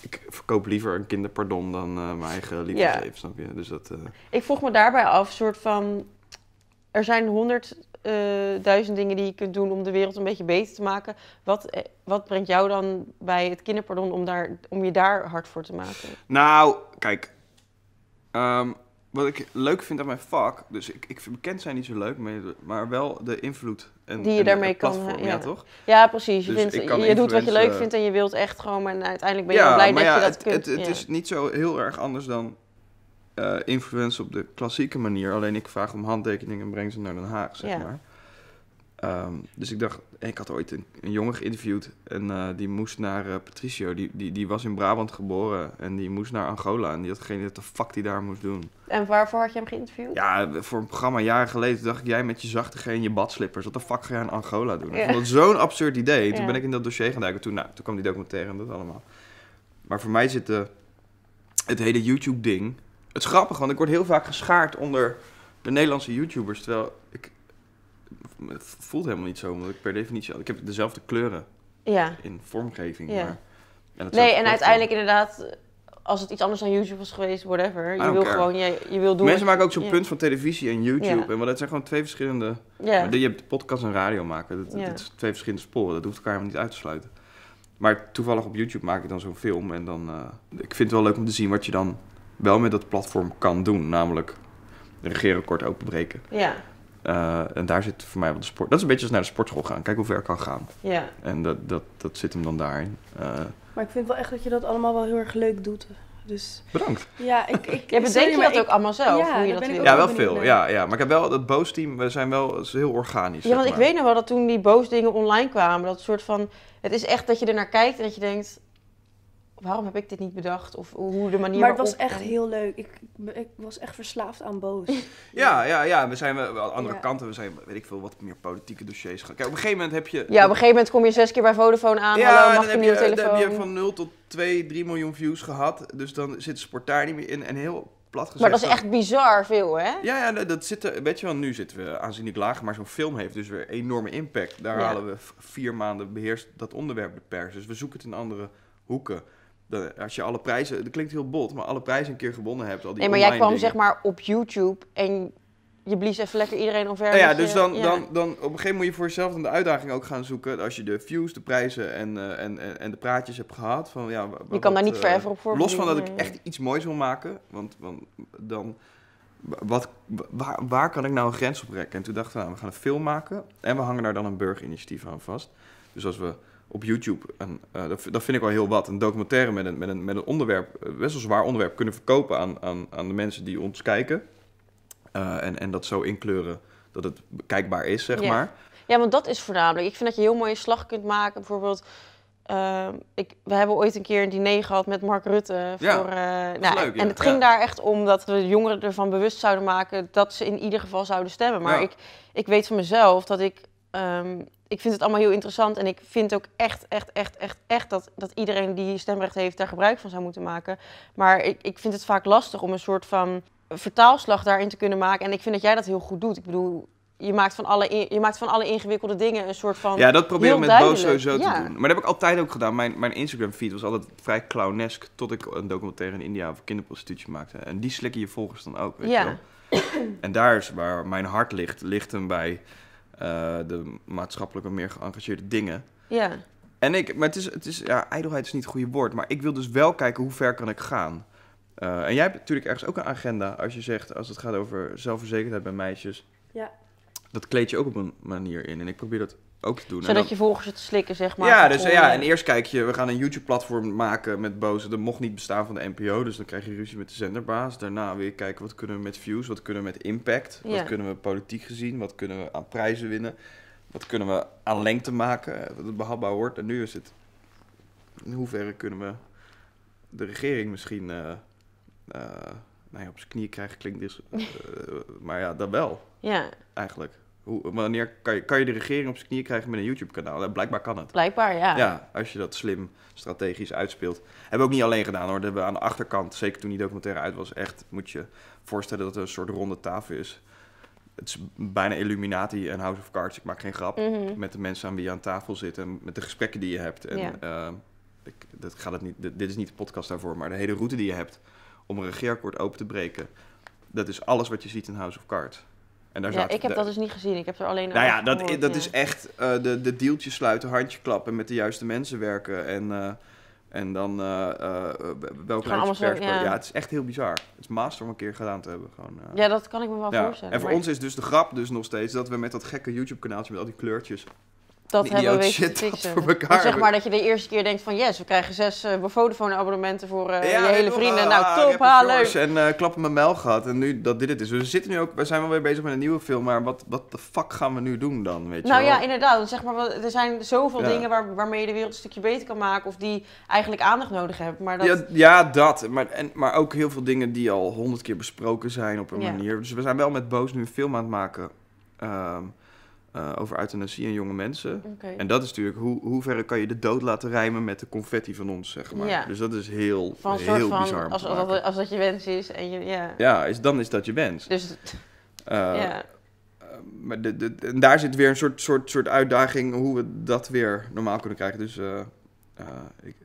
ik verkoop liever een kinderpardon dan eh, mijn eigen liefdesleven, snap je? Dus dat... eh, Ik vroeg me daarbij af, soort van... Er zijn honderdduizend dingen die je kunt doen om de wereld een beetje beter te maken. Wat, eh, wat brengt jou dan bij het kinderpardon om, daar, om je daar hard voor te maken? Nou, kijk. Ehm, wat ik leuk vind aan mijn vak, dus ik, ik vind bekend zijn niet zo leuk, maar, maar wel de invloed en, Die je en daarmee het kan, platform, ja. ja. toch? Ja, precies. Je, Dus vindt, je doet wat je leuk vindt en je wilt echt gewoon... En uiteindelijk ben je ja, blij maar dat ja, je dat het, kunt. het, het ja. is niet zo heel erg anders dan influencen op de klassieke manier. Alleen ik vraag om handtekeningen en breng ze naar Den Haag, zeg maar. Ehm, dus ik dacht, ik had ooit een, een jongen geïnterviewd en eh, die moest naar eh, Patricio. Die, die, die was in Brabant geboren en die moest naar Angola. En die had geen idee wat de fuck die daar moest doen. En waarvoor had je hem geïnterviewd? Ja, voor een programma jaren geleden dacht ik, jij met je zachte en je badslippers, wat de fuck ga jij in Angola doen? Ik vond dat zo'n absurd idee. Toen Ja. ben ik in dat dossier gaan duiken. Toen, nou, toen kwam die documentaire en dat allemaal. Maar voor mij zit de, het hele YouTube-ding... Het is grappig, want ik word heel vaak geschaard onder de Nederlandse YouTubers. Terwijl ik... Het voelt helemaal niet zo, omdat ik per definitie... Ik heb dezelfde kleuren Ja. in vormgeving. Ja. Maar, en hetzelfde Nee, en uiteindelijk inderdaad, als het iets anders dan YouTube was geweest, whatever. Je wil care. gewoon, je, je wil doen. Mensen maken ook zo'n punt van televisie en YouTube. En dat zijn gewoon twee verschillende... Maar je hebt podcast en radio maken. Dat, dat is twee verschillende sporen. Dat hoeft elkaar helemaal niet uit te sluiten. Maar toevallig op YouTube maak ik dan zo'n film. En dan, eh, ik vind het wel leuk om te zien wat je dan wel met dat platform kan doen. Namelijk de regeerakkoord openbreken. Ja, Eh, en daar zit voor mij wel de sport. Dat is een beetje als naar de sportschool gaan. Kijk hoe ver ik kan gaan. ja. En dat, dat, dat zit hem dan daarin. Eh, Maar ik vind wel echt dat je dat allemaal wel heel erg leuk doet. Dus bedankt. ja, ik... ik Jij bedenkt je dat ook allemaal zelf, Ja, hoe je dat wil. Ja, wel veel. naar. Ja, ja. Maar ik heb wel dat boos team. We zijn wel is heel organisch. Ja, zeg want ik weet nog wel dat toen die boos dingen online kwamen, dat soort van, het is echt dat je er naar kijkt en dat je denkt, waarom heb ik dit niet bedacht? Of hoe de manier Maar het was echt heel leuk. Ik, ik was echt verslaafd aan boos. Ja, ja, ja. We zijn wel andere Ja. kanten. We zijn, weet ik veel, wat meer politieke dossiers gaan. Kijk, op een gegeven moment heb je... Ja, op een gegeven moment kom je zes keer bij Vodafone aan, hallo, Ja, mag dan heb, je, nieuwe dan telefoon? heb je van 0 tot 2, 3 miljoen views gehad. Dus dan zit sport daar niet meer in. En heel plat gezegd... maar dat is echt bizar veel, hè? Ja, ja, dat- zit er, weet je wel, nu zitten we aanzienlijk lager, maar zo'n film heeft dus weer enorme impact. Daar Ja. halen we vier maanden beheerst dat onderwerp de pers. Dus we zoeken het in andere hoeken. Dat, als je alle prijzen, dat klinkt heel bot, maar alle prijzen een keer gewonnen hebt. Al die Nee, maar jij kwam dingen. zeg maar op YouTube en je blies even lekker iedereen omver. Nou ja, met je- dus dan, ja. dan, dan op een gegeven moment moet je voor jezelf dan de uitdaging ook gaan zoeken. Als je de views, de prijzen en, eh, en, en, en de praatjes hebt gehad. Van, ja, Je kan daar niet eh, forever op voor Los van dat ik echt iets moois wil maken. Want, want dan, wat, waar, waar kan ik nou een grens op rekken? En toen dachten we, nou, we gaan een film maken. En we hangen daar dan een burgerinitiatief aan vast. Dus als we op YouTube, eh, dat, dat vind ik wel heel wat, een documentaire met een, met een, met een onderwerp, eh, best wel zwaar onderwerp, kunnen verkopen aan, aan, aan de mensen die ons kijken. Eh, en, en dat zo inkleuren dat het kijkbaar is, zeg Ja. maar. Ja, want dat is voornamelijk. Ik vind dat je heel mooie slag kunt maken. Bijvoorbeeld, ehm, ik, we hebben ooit een keer een diner gehad met Mark Rutte. Ja, voor, eh, nou, leuk, ja. En het ging Ja. daar echt om dat we jongeren ervan bewust zouden maken dat ze in ieder geval zouden stemmen. Maar Ja. ik, ik weet van mezelf dat ik. Ehm, ik vind het allemaal heel interessant en ik vind ook echt, echt, echt, echt, echt dat, dat iedereen die stemrecht heeft daar gebruik van zou moeten maken. Maar ik, ik vind het vaak lastig om een soort van vertaalslag daarin te kunnen maken. En ik vind dat jij dat heel goed doet. Ik bedoel, je maakt van alle, je maakt van alle ingewikkelde dingen een soort van... Ja, dat probeer ik met Boos sowieso ja. te doen. Maar dat heb ik altijd ook gedaan. Mijn, mijn Instagram feed was altijd vrij clownesk tot ik een documentaire in India over kinderprostitutie maakte. En die slikken je volgers dan ook, weet Ja. je wel. En daar is waar mijn hart ligt, ligt hem bij eh, de maatschappelijk wat meer geëngageerde dingen. Ja, En ik, maar het is, het is, ja, ijdelheid is niet het goede woord, maar ik wil dus wel kijken hoe ver kan ik gaan. Eh, en jij hebt natuurlijk ergens ook een agenda als je zegt, als het gaat over zelfverzekerdheid bij meisjes. Ja. Dat kleed je ook op een manier in en ik probeer dat ook te doen. En zodat dan- je volgers het slikken, zeg maar. ja, dus, ja, en eerst kijk je, we gaan een YouTube-platform maken met boze. Dat mocht niet bestaan van de NPO, dus dan krijg je ruzie met de zenderbaas. Daarna weer kijken, wat kunnen we met views, wat kunnen we met impact, Ja. wat kunnen we politiek gezien, wat kunnen we aan prijzen winnen, wat kunnen we aan lengte maken, eh, dat het behapbaar wordt. En nu is het, in hoeverre kunnen we de regering misschien, eh, eh, nou ja, op zijn knieën krijgen klinkt dus, eh, maar ja, dat wel, Ja, eigenlijk. Hoe, wanneer kan je, kan je de regering op zijn knieën krijgen met een YouTube-kanaal? Blijkbaar kan het. blijkbaar, ja. Ja, als je dat slim strategisch uitspeelt. Hebben we ook niet alleen gedaan hoor. Dat hebben we aan de achterkant, zeker toen die documentaire uit was, echt moet je voorstellen dat er een soort ronde tafel is. Het is bijna Illuminati en House of Cards, ik maak geen grap. Mhm. Met de mensen aan wie je aan tafel zit en met de gesprekken die je hebt. En Ja. eh, ik, dat gaat het niet, dit, dit is niet de podcast daarvoor, maar de hele route die je hebt om een regeerakkoord open te breken, dat is alles wat je ziet in House of Cards. En daar Ja, zaten- ik heb dat dus niet gezien. Ik heb er alleen nou ja, dat, gehoord, dat ja. is echt eh, de, de deeltjes sluiten, handje klappen, met de juiste mensen werken en, eh, en dan eh welke zo, pers. ja. Ja. het is echt heel bizar. Het is master om een keer gedaan te hebben. Gewoon. Ja, dat kan ik me wel Ja. voorstellen. En voor maar- ons is dus de grap dus nog steeds dat we met dat gekke YouTube-kanaaltje met al die kleurtjes dat Die hebben we weten te fixen. voor elkaar Want zeg maar dat je de eerste keer denkt van yes, we krijgen zes eh Vodafone abonnementen voor eh, Ja, je hele vrienden. ah, nou, top, ha, een leuk. En eh klappen mijn mijl gehad. En nu dat dit het is. We zitten nu ook, we zijn wel weer bezig met een nieuwe film. Maar wat, wat de fuck gaan we nu doen dan? Weet je Nou ja, inderdaad. Zeg maar, er zijn zoveel Ja. dingen waar, waarmee je de wereld een stukje beter kan maken. Of die eigenlijk aandacht nodig hebben. Maar dat, Ja, ja, dat. Maar, en, maar ook heel veel dingen die al honderd keer besproken zijn op een manier. Dus we zijn wel met Boos nu een film aan het maken ehm, eh, over euthanasie en jonge mensen. En dat is natuurlijk, hoe, hoe ver kan je de dood laten rijmen met de confetti van ons, zeg maar. Ja. Dus dat is heel, van heel bizar als, als, dat, als dat je wens is. En je, ja. Ja, is, dan is dat je wens. Dus Eh, ja. eh, maar de, de, en daar zit weer een soort, soort, soort uitdaging hoe we dat weer normaal kunnen krijgen. Dus eh, ik,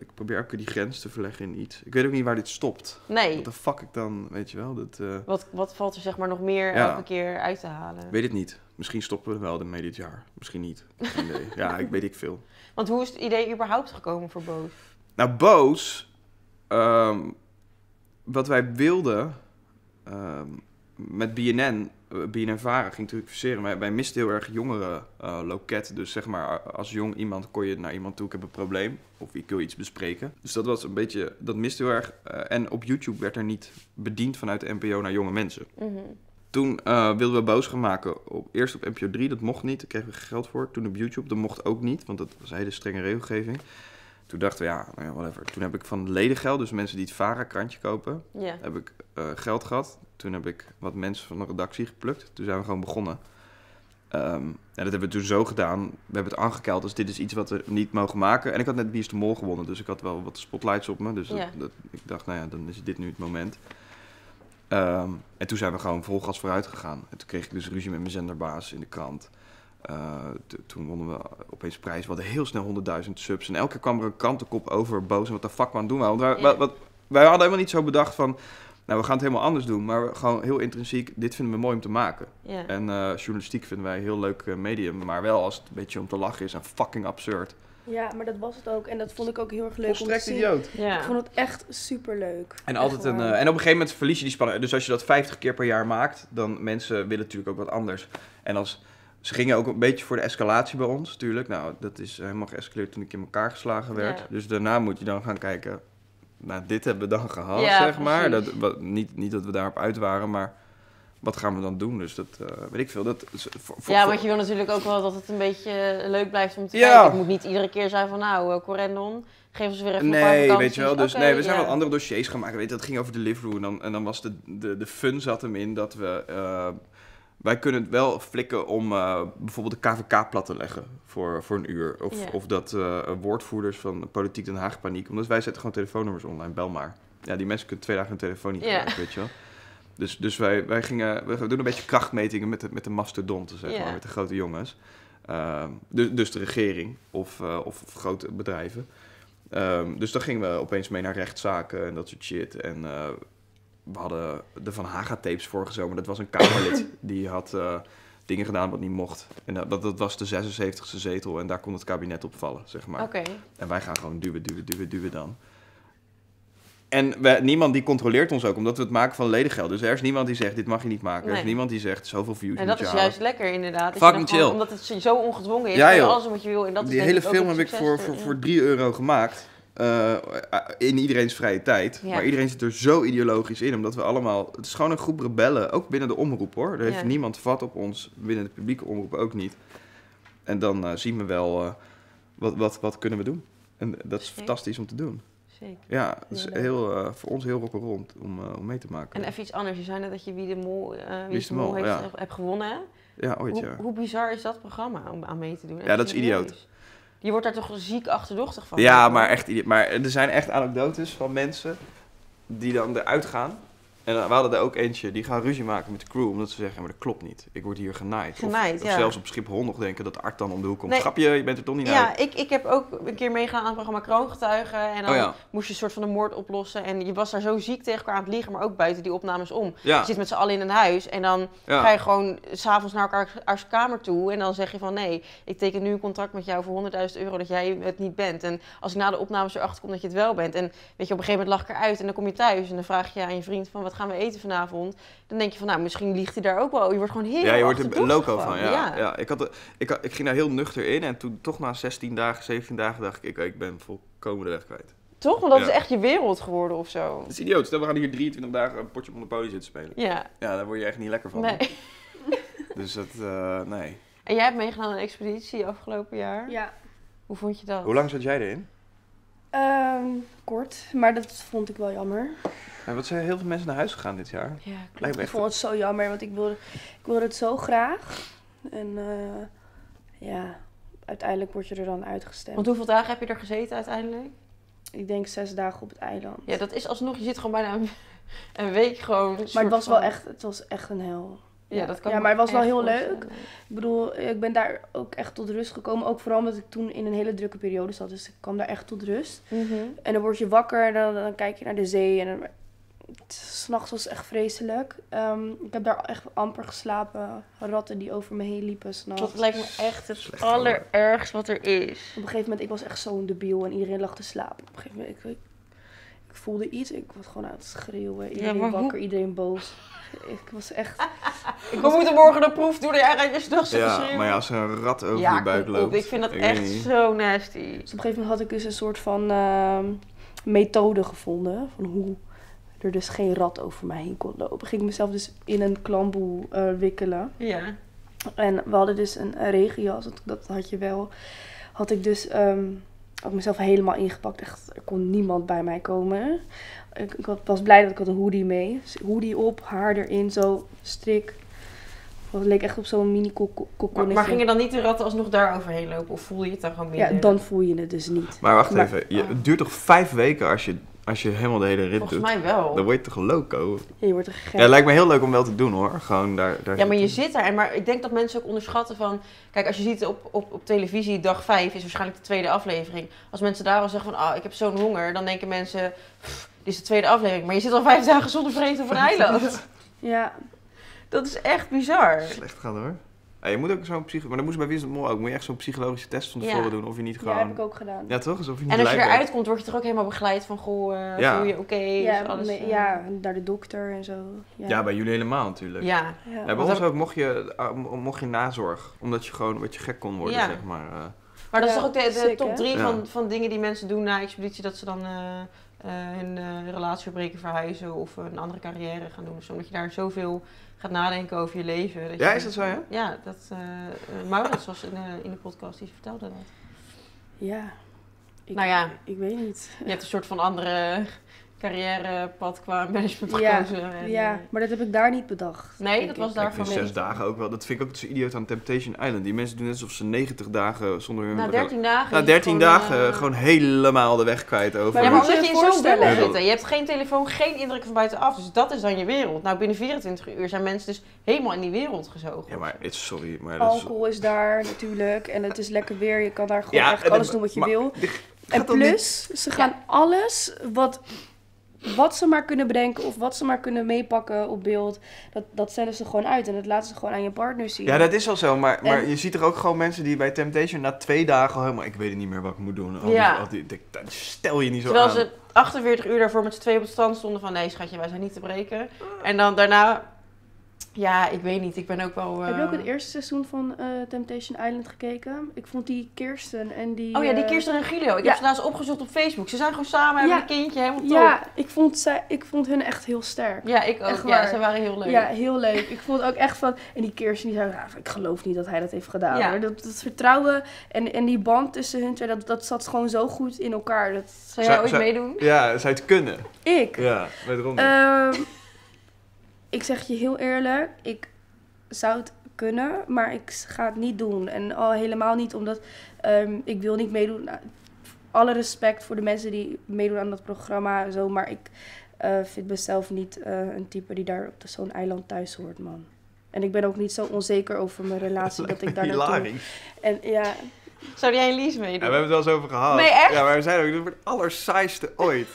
ik probeer ook die grens te verleggen in iets. Ik weet ook niet waar dit stopt. nee. Wat de fuck ik dan, weet je wel? Dat, eh, Wat, wat valt er zeg maar nog meer Ja. elke keer uit te halen? weet het niet. Misschien stoppen we wel ermee dit jaar. Misschien niet. Ja, ik weet ik veel. Want hoe is het idee überhaupt gekomen voor Boos? Nou, Boos, ehm, wat wij wilden ehm, met BNN, eh, BNN Vara ging natuurlijk verseren, maar wij misten heel erg jongeren eh, loket. Dus zeg maar, als jong iemand kon je naar iemand toe, ik heb een probleem, of ik wil iets bespreken. Dus dat was een beetje, dat miste heel erg. Eh, en op YouTube werd er niet bediend vanuit de NPO naar jonge mensen. Mhm. Toen eh, wilden we boos gaan maken. Op, eerst op NPO 3, dat mocht niet. Daar kregen we geld voor. Toen op YouTube, dat mocht ook niet, want dat was een hele strenge regelgeving. Toen dachten we, ja, nou whatever. Toen heb ik van ledengeld, dus mensen die het VARA-krantje kopen, heb ik geld gehad. Toen heb ik wat mensen van de redactie geplukt. Toen zijn we gewoon begonnen. Ehm, en dat hebben we toen zo gedaan. We hebben het aangekeld, dus dit is iets wat we niet mogen maken. En ik had net Wie is de Mol gewonnen, dus ik had wel wat spotlights op me. Dus Ja. dat, ik dacht, nou ja, dan is dit nu het moment. Ehm, en toen zijn we gewoon vol gas vooruit gegaan. En toen kreeg ik dus ruzie met mijn zenderbaas in de krant. Eh, toen wonnen we opeens prijs. We hadden heel snel 100.000 subs. En elke keer kwam er een krantenkop over boos. En wat de fuck het doen. Want wij, Ja. wat- wij hadden helemaal niet zo bedacht van... Nou, we gaan het helemaal anders doen. Maar gewoon heel intrinsiek, dit vinden we mooi om te maken. Ja. En eh, journalistiek vinden wij een heel leuk eh, medium. Maar wel als het een beetje om te lachen is en fucking absurd. Ja, maar dat was het ook. En dat vond ik ook heel erg leuk om te Volstrekt zien. idioot. ja. Ik vond het echt super leuk. En, altijd een, eh, en op een gegeven moment verlies je die spanning. Dus als je dat 50 keer per jaar maakt, dan mensen willen natuurlijk ook wat anders. En als, ze gingen ook een beetje voor de escalatie bij ons, natuurlijk. Nou, dat is helemaal geëscaleerd toen ik in elkaar geslagen werd. Ja. Dus daarna moet je dan gaan kijken, nou, dit hebben we dan gehad, Ja, zeg maar. Dat, wat, niet, niet dat we daarop uit waren, maar wat gaan we dan doen? Dus dat, eh, weet ik veel. Dat, voor, voor- ja, want je wil natuurlijk ook wel dat het een beetje leuk blijft om te Ja. kijken. Het moet niet iedere keer zijn van nou, uh, Corendon, geef ons weer even een paar Nee, weet je wel. Dus nee, we zijn ja. wel andere dossiers gaan maken. Weet dat ging over Deliveroo. En dan, en dan was de, de, de fun zat hem in dat we... eh, wij kunnen het wel flikken om eh, bijvoorbeeld de KVK plat te leggen voor, voor een uur. Of, of dat eh, woordvoerders van Politiek Den Haag paniek. Omdat wij zetten gewoon telefoonnummers online, bel maar. Ja, die mensen kunnen twee dagen hun telefoon niet gebruiken, weet je wel. Dus, dus wij, wij gingen, we doen een beetje krachtmetingen met de, met de mastodonten, zeg maar, met de grote jongens. Ehm, dus, dus de regering of, eh, of, of grote bedrijven. Ehm, dus dan gingen we opeens mee naar rechtszaken en dat soort shit. En we hadden de Van Haga tapes vorige zomer. Dat was een Kamerlid die had eh, dingen gedaan wat niet mocht. En dat, dat, dat was de 76e zetel en daar kon het kabinet op vallen, zeg maar. Oké, En wij gaan gewoon duwen, duwen, duwen, duwen dan. En we, niemand die controleert ons ook, omdat we het maken van ledengeld. Dus er is niemand die zegt, dit mag je niet maken. Er is niemand die zegt, zoveel views en dat is juist lekker inderdaad. Fucking gewoon- chill. Omdat het zo ongedwongen is, Ja, joh. alles wat je wil. En dat is Die hele film heb ik voor, voor, voor 3 euro gemaakt. Eh, in iedereen's vrije tijd. Ja. Maar iedereen zit er zo ideologisch in, omdat we allemaal... Het is gewoon een groep rebellen, ook binnen de omroep hoor. Er heeft Ja. niemand vat op ons, binnen de publieke omroep ook niet. En dan eh, zien we wel, eh, wat, wat, wat kunnen we doen. En dat is fantastisch om te doen. Zeker. Ja, het is heel, eh, voor ons heel rock'n'roll om, om, eh, om mee te maken. En even iets anders. Je zei net dat je Wie de Mol, eh, Wie de Mol, heeft, ja. hebt gewonnen. Ja, ooit Hoe, ja. hoe bizar is dat programma om aan mee te doen? Ja, dat is idioot. Je wordt daar toch ziek achterdochtig van? Ja, maar echt, maar er zijn echt anekdotes van mensen die dan eruit gaan. En we hadden er ook eentje, die gaan ruzie maken met de crew, omdat ze zeggen, maar dat klopt niet. Ik word hier genaaid. Genaaid, of, of ja. zelfs op Schiphol nog denken dat Art dan om de hoek komt. Nee. Grapje, je bent er toch niet uit. Ja, ik, ik heb ook een keer meegedaan aan het programma Kroongetuigen. En dan Oh ja. moest je een soort van een moord oplossen. En je was daar zo ziek tegen elkaar aan het liegen, maar ook buiten die opnames om. Je zit met z'n allen in een huis en dan ga je gewoon s'avonds naar elkaars kamer toe. En dan zeg je van nee, ik teken nu een contract met jou voor 100.000 euro dat jij het niet bent. En als ik na de opnames erachter kom dat je het wel bent. En weet je, op een gegeven moment lach ik eruit en dan kom je thuis. En dan vraag je aan je vriend van wat wat gaan we eten vanavond? Dan denk je van, nou, misschien liegt hij daar ook wel. Je wordt gewoon heel Ja, je wordt er loco van. Ja, ja. Ik, had, ik, ik ging daar heel nuchter in en toen toch na 16 dagen, 17 dagen dacht ik, ik, ik ben volkomen de weg kwijt. Toch? Want dat Ja. is echt je wereld geworden of zo. Dat is idioot. Stel, we gaan hier 23 dagen een potje Monopoly zitten spelen. Ja, Ja, daar word je echt niet lekker van. nee. Dus dat, eh, nee. En jij hebt meegedaan aan een expeditie afgelopen jaar. Ja. Hoe vond je dat? Hoe lang zat jij erin? Ehm, kort, maar dat vond ik wel jammer. En wat zijn heel veel mensen naar huis gegaan dit jaar? Ja, klopt. Ik vond het zo jammer, want ik wilde, ik wilde het zo graag. En eh, ja, uiteindelijk word je er dan uitgestemd. Want hoeveel dagen heb je er gezeten uiteindelijk? Ik denk zes dagen op het eiland. Ja, dat is alsnog, je zit gewoon bijna een, een week gewoon. maar het was wel echt, het was echt een hel. Ja, dat kan ja maar het was wel heel leuk. Ik bedoel, ik ben daar ook echt tot rust gekomen. Ook vooral omdat ik toen in een hele drukke periode zat. Dus ik kwam daar echt tot rust. Mhm. En dan word je wakker en dan, dan kijk je naar de zee. En dan, s'nachts was het echt vreselijk. Ehm, ik heb daar echt amper geslapen. Ratten die over me heen liepen s'nachts. Dat lijkt me echt het Slecht allerergst wat er is. Op een gegeven moment, ik was echt zo'n debiel en iedereen lag te slapen. Op een gegeven moment, ik, ik, ik voelde iets. Ik was gewoon aan het schreeuwen. Iedereen hoe- wakker, iedereen boos. Ik was echt... Ik We was, moeten morgen een proef doen en jij gaat je s'nachts zitten Ja, schreeuwen. maar ja, als er een rat over Ja, je buik kom op. loopt. Ik vind dat echt zo nasty. dus op een gegeven moment had ik dus een soort van ehm, methode gevonden. Van hoe er dus geen rat over mij heen kon lopen. Ging ik mezelf dus in een klamboe eh, wikkelen. Ja. En we hadden dus een, regenjas, dat, dat had je wel. Had ik dus ehm, had ik mezelf helemaal ingepakt. Echt, er kon niemand bij mij komen. Ik, ik was blij dat ik had een hoodie mee. Dus hoodie op, haar erin, zo strik. Het leek echt op zo'n mini Maar, kokonnetje. maar gingen dan niet de ratten alsnog daar overheen lopen? Of voelde je het dan gewoon Ja, minder? dan voel je het dus niet. Maar wacht Maar- even, je, het duurt toch vijf weken als je, als je helemaal de hele rit Volgens doet? mij wel. Dan word je toch loco? Ja, je wordt er gek. Ja, het lijkt me heel leuk om wel te doen hoor. Gewoon daar, daar Ja, maar je zit daar. En maar ik denk dat mensen ook onderschatten van... Kijk, als je ziet op, op, op televisie dag 5 is waarschijnlijk de tweede aflevering. Als mensen daar al zeggen van... Ah, ik heb zo'n honger. Dan denken mensen... "Pff, Dit is de tweede aflevering. Maar je zit al vijf dagen zonder vreten op een eiland. Ja, Dat is echt bizar. Slecht gaan hoor. Ja, je moet ook zo'n psycho... Maar dat moest bij Vincent Mol ook. Moet je echt zo'n psychologische test van tevoren Ja. doen. Of je niet ja, gewoon... heb ik ook gedaan. Ja, toch? Alsof je niet En als je eruit komt, word je toch ook helemaal begeleid van... Goh, eh Ja. voel je oké? ja, is alles, nee, eh, ja, naar de dokter en zo. Ja, Ja, bij jullie helemaal natuurlijk. Ja. Ja. Ja, bij Want ons dan- ook mocht je, mo- mocht je nazorg. Omdat je gewoon een beetje gek kon worden, Ja. zeg maar. eh. Maar dat is Ja, toch ook de, de sick, top drie Ja. van, van dingen die mensen doen na expeditie. Dat ze dan eh, eh, hun eh, relatie verbreken, verhuizen of een andere carrière gaan doen. zo. Omdat je daar zoveel gaat nadenken over je leven. Dat Ja, je- is dat zo, ja? Ja, dat, eh eh, Maurits was in de, in de podcast, die vertelde dat. Ja. Ik, Nou ja. Ik weet niet. Je hebt een soort van andere carrièrepad qua management Ja, gekozen. en, Ja, eh, maar dat heb ik daar niet bedacht. Nee, dat was ik. daar van zes dagen ook wel. Dat vind ik ook zo idioot aan Temptation Island. Die mensen doen net alsof ze 90 dagen zonder hun... Na 13 dagen. Na is het 13 gewoon, dagen eh, gewoon helemaal de weg kwijt over. Maar Ja, maar moet je omdat je je in zo'n bubbel zit. Je hebt geen telefoon, geen indruk van buitenaf. Dus dat is dan je wereld. Nou, binnen 24 uur zijn mensen dus helemaal in die wereld gezogen. Ja, maar it's sorry, maar dat. Alcohol is daar natuurlijk en het is lekker weer. Je kan daar gewoon Ja, echt alles doen wat je maar- wil. En plus, ze gaan alles wat, wat ze maar kunnen bedenken of wat ze maar kunnen meepakken op beeld, dat, dat zenden ze gewoon uit en dat laten ze gewoon aan je partner zien. Ja, dat is wel zo, maar, maar En- je ziet er ook gewoon mensen die bij Temptation na twee dagen al helemaal... Ik weet niet meer wat ik moet doen. Al die- Ja. al die- dat- dat stel je niet zo Terwijl aan. ze 48 uur daarvoor met z'n tweeën op het strand stonden van... Nee, schatje, wij zijn niet te breken. En dan daarna... Ja, ik weet niet. Ik ben ook wel... Heb je ook eh, het eerste seizoen van eh, Temptation Island gekeken? Ik vond die Kirsten en die... Oh ja, die eh, Kirsten en Gilio. Ik ja. heb ze laatst opgezocht op Facebook. Ze zijn gewoon samen, hebben Ja. een kindje, helemaal top. Ja, ik vond, zij, ik vond hun echt heel sterk. Ja, ik ook. Echt Ja, ze waren heel leuk. Ja, heel leuk. Ik vond ook echt van... En die Kirsten die zei, "Ja, ik geloof niet dat hij dat heeft gedaan. Ja. hoor." Dat, dat vertrouwen en, en die band tussen hun twee, dat, dat zat gewoon zo goed in elkaar. Dat, Zou jij ooit zou- meedoen? Ja, zou je het kunnen? ik. Ja, met Ronnie. Ehm, ik zeg je heel eerlijk, ik zou het kunnen, maar ik ga het niet doen. En al helemaal niet omdat ehm, ik wil niet meedoen. Nou, alle respect voor de mensen die meedoen aan dat programma en zo, maar ik eh, vind mezelf niet eh, een type die daar op zo'n eiland thuis hoort, man. En ik ben ook niet zo onzeker over mijn relatie dat ik daar naartoe... En ja, Zou jij en Lies Ja, meedoen? we hebben het wel eens over gehad. Nee, echt? Ja, maar we zeiden ook, dit wordt het allersaaiste ooit.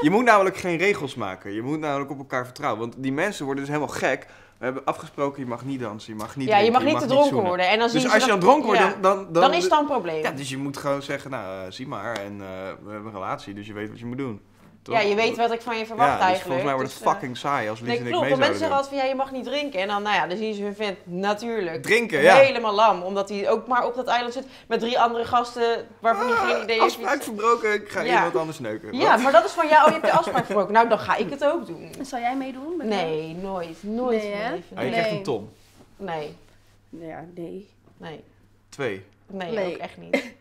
Je moet namelijk geen regels maken. Je moet namelijk op elkaar vertrouwen. Want die mensen worden dus helemaal gek. We hebben afgesproken, je mag niet dansen, je mag niet ja, je mag niet te dronken zoenen. worden. En dan zien Dus als je dan dronken wordt, ja. dan, dan, dan... Dan is dat een probleem. Ja, dus je moet gewoon zeggen, nou, eh, zie maar. En eh, we hebben een relatie, dus je weet wat je moet doen. Toch? Ja, je weet wat ik van je verwacht ja, dus eigenlijk. volgens mij wordt dus, het eh, fucking saai als Lies Nee, en ik klopt. mee mensen zeggen altijd van ja, je mag niet drinken. En dan, nou ja, dan zien ze hun vent natuurlijk Drinken, ja. helemaal lam. Omdat hij ook maar op dat eiland zit met drie andere gasten waarvan hij geen idee heeft. wie Afspraak verbroken, ik ga Ja. iemand anders neuken. Ja, maar dat is van ja, oh, je hebt je afspraak verbroken. Nou, dan ga ik het ook doen. Zou jij meedoen? met Nee, nooit. Nooit Nee. Ah, je Nee. krijgt een ton. Nee? Ja, nee. nee, Twee. nee, Nee. ook echt niet.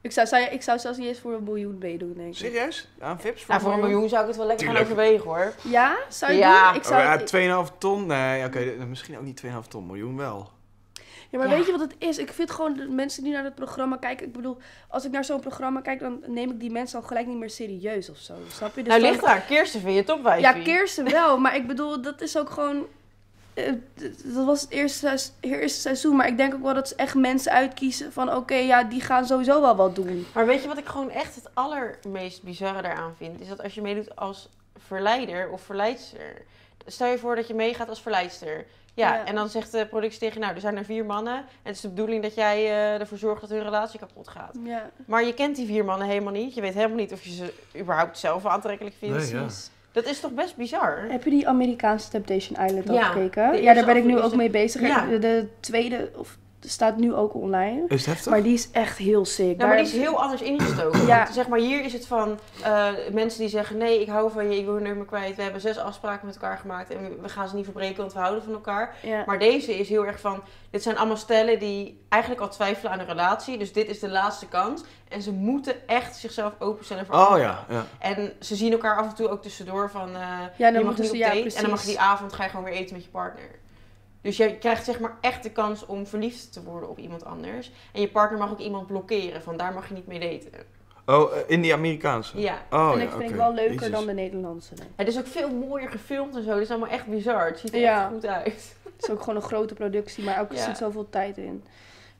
Ik zou, zou, ik zou zelfs niet eens voor een miljoen meedoen, denk ik. Serieus? Aan Vips? Nou, voor een miljoen zou ik het wel lekker gaan overwegen hoor. Ja? Zou je Ja. doen? Ik zou, Oh, ja, 2,5 ton? Nee, oké, misschien ook niet 2,5 ton, miljoen wel. Ja, maar Ja. weet je wat het is? Ik vind gewoon de mensen die naar het programma kijken. Ik bedoel, als ik naar zo'n programma kijk, dan neem ik die mensen al gelijk niet meer serieus of zo. Snap je? Dus nou, ligt daar. Kirsten vind je topwijfie. Ja, Kirsten wel. Maar ik bedoel, dat is ook gewoon. Eh, dat was het eerste, eerste seizoen. Maar ik denk ook wel dat ze echt mensen uitkiezen van... Oké, ja, die gaan sowieso wel wat doen. Maar weet je wat ik gewoon echt het allermeest bizarre daaraan vind? Is dat als je meedoet als verleider of verleidster. Stel je voor dat je meegaat als verleidster. Ja, Ja. en dan zegt de productie tegen je, nou, er zijn er vier mannen. En het is de bedoeling dat jij eh, ervoor zorgt dat hun relatie kapot gaat. Ja, Maar je kent die vier mannen helemaal niet. Je weet helemaal niet of je ze überhaupt zelf aantrekkelijk vindt. Nee, ja. Dat is toch best bizar? Heb je die Amerikaanse Temptation Island al Ja, gekeken? Ja, daar ben ik nu ook mee bezig. Ja. De tweede of, staat nu ook online. Is het heftig? Maar die is echt heel sick. Ja, maar Daar- die is heel anders ingestoken. Ja. Want, zeg maar, hier is het van eh, mensen die zeggen: nee, ik hou van je, ik wil je nummer kwijt. We hebben zes afspraken met elkaar gemaakt en we- gaan ze niet verbreken, want we houden van elkaar. Ja. Maar deze is heel erg van: dit zijn allemaal stellen die eigenlijk al twijfelen aan een relatie. Dus dit is de laatste kans. En ze moeten echt zichzelf openstellen voor Oh ja, ja. En ze zien elkaar af en toe ook tussendoor van: eh, Ja, je dan mag moeten niet op ja, date. precies. En dan mag je die avond ga je gewoon weer eten met je partner. Dus je krijgt zeg maar echt de kans om verliefd te worden op iemand anders. En je partner mag ook iemand blokkeren, van daar mag je niet mee daten. Oh, eh, in die Amerikaanse? Ja. Oh, en ja, ik vind oké. ik wel leuker Jezus. dan de Nederlandse. nee. Het is ook veel mooier gefilmd en zo. Het is allemaal echt bizar. Het ziet er Ja. echt goed uit. Het is ook gewoon een grote productie, maar ook er Ja. zit zoveel tijd in.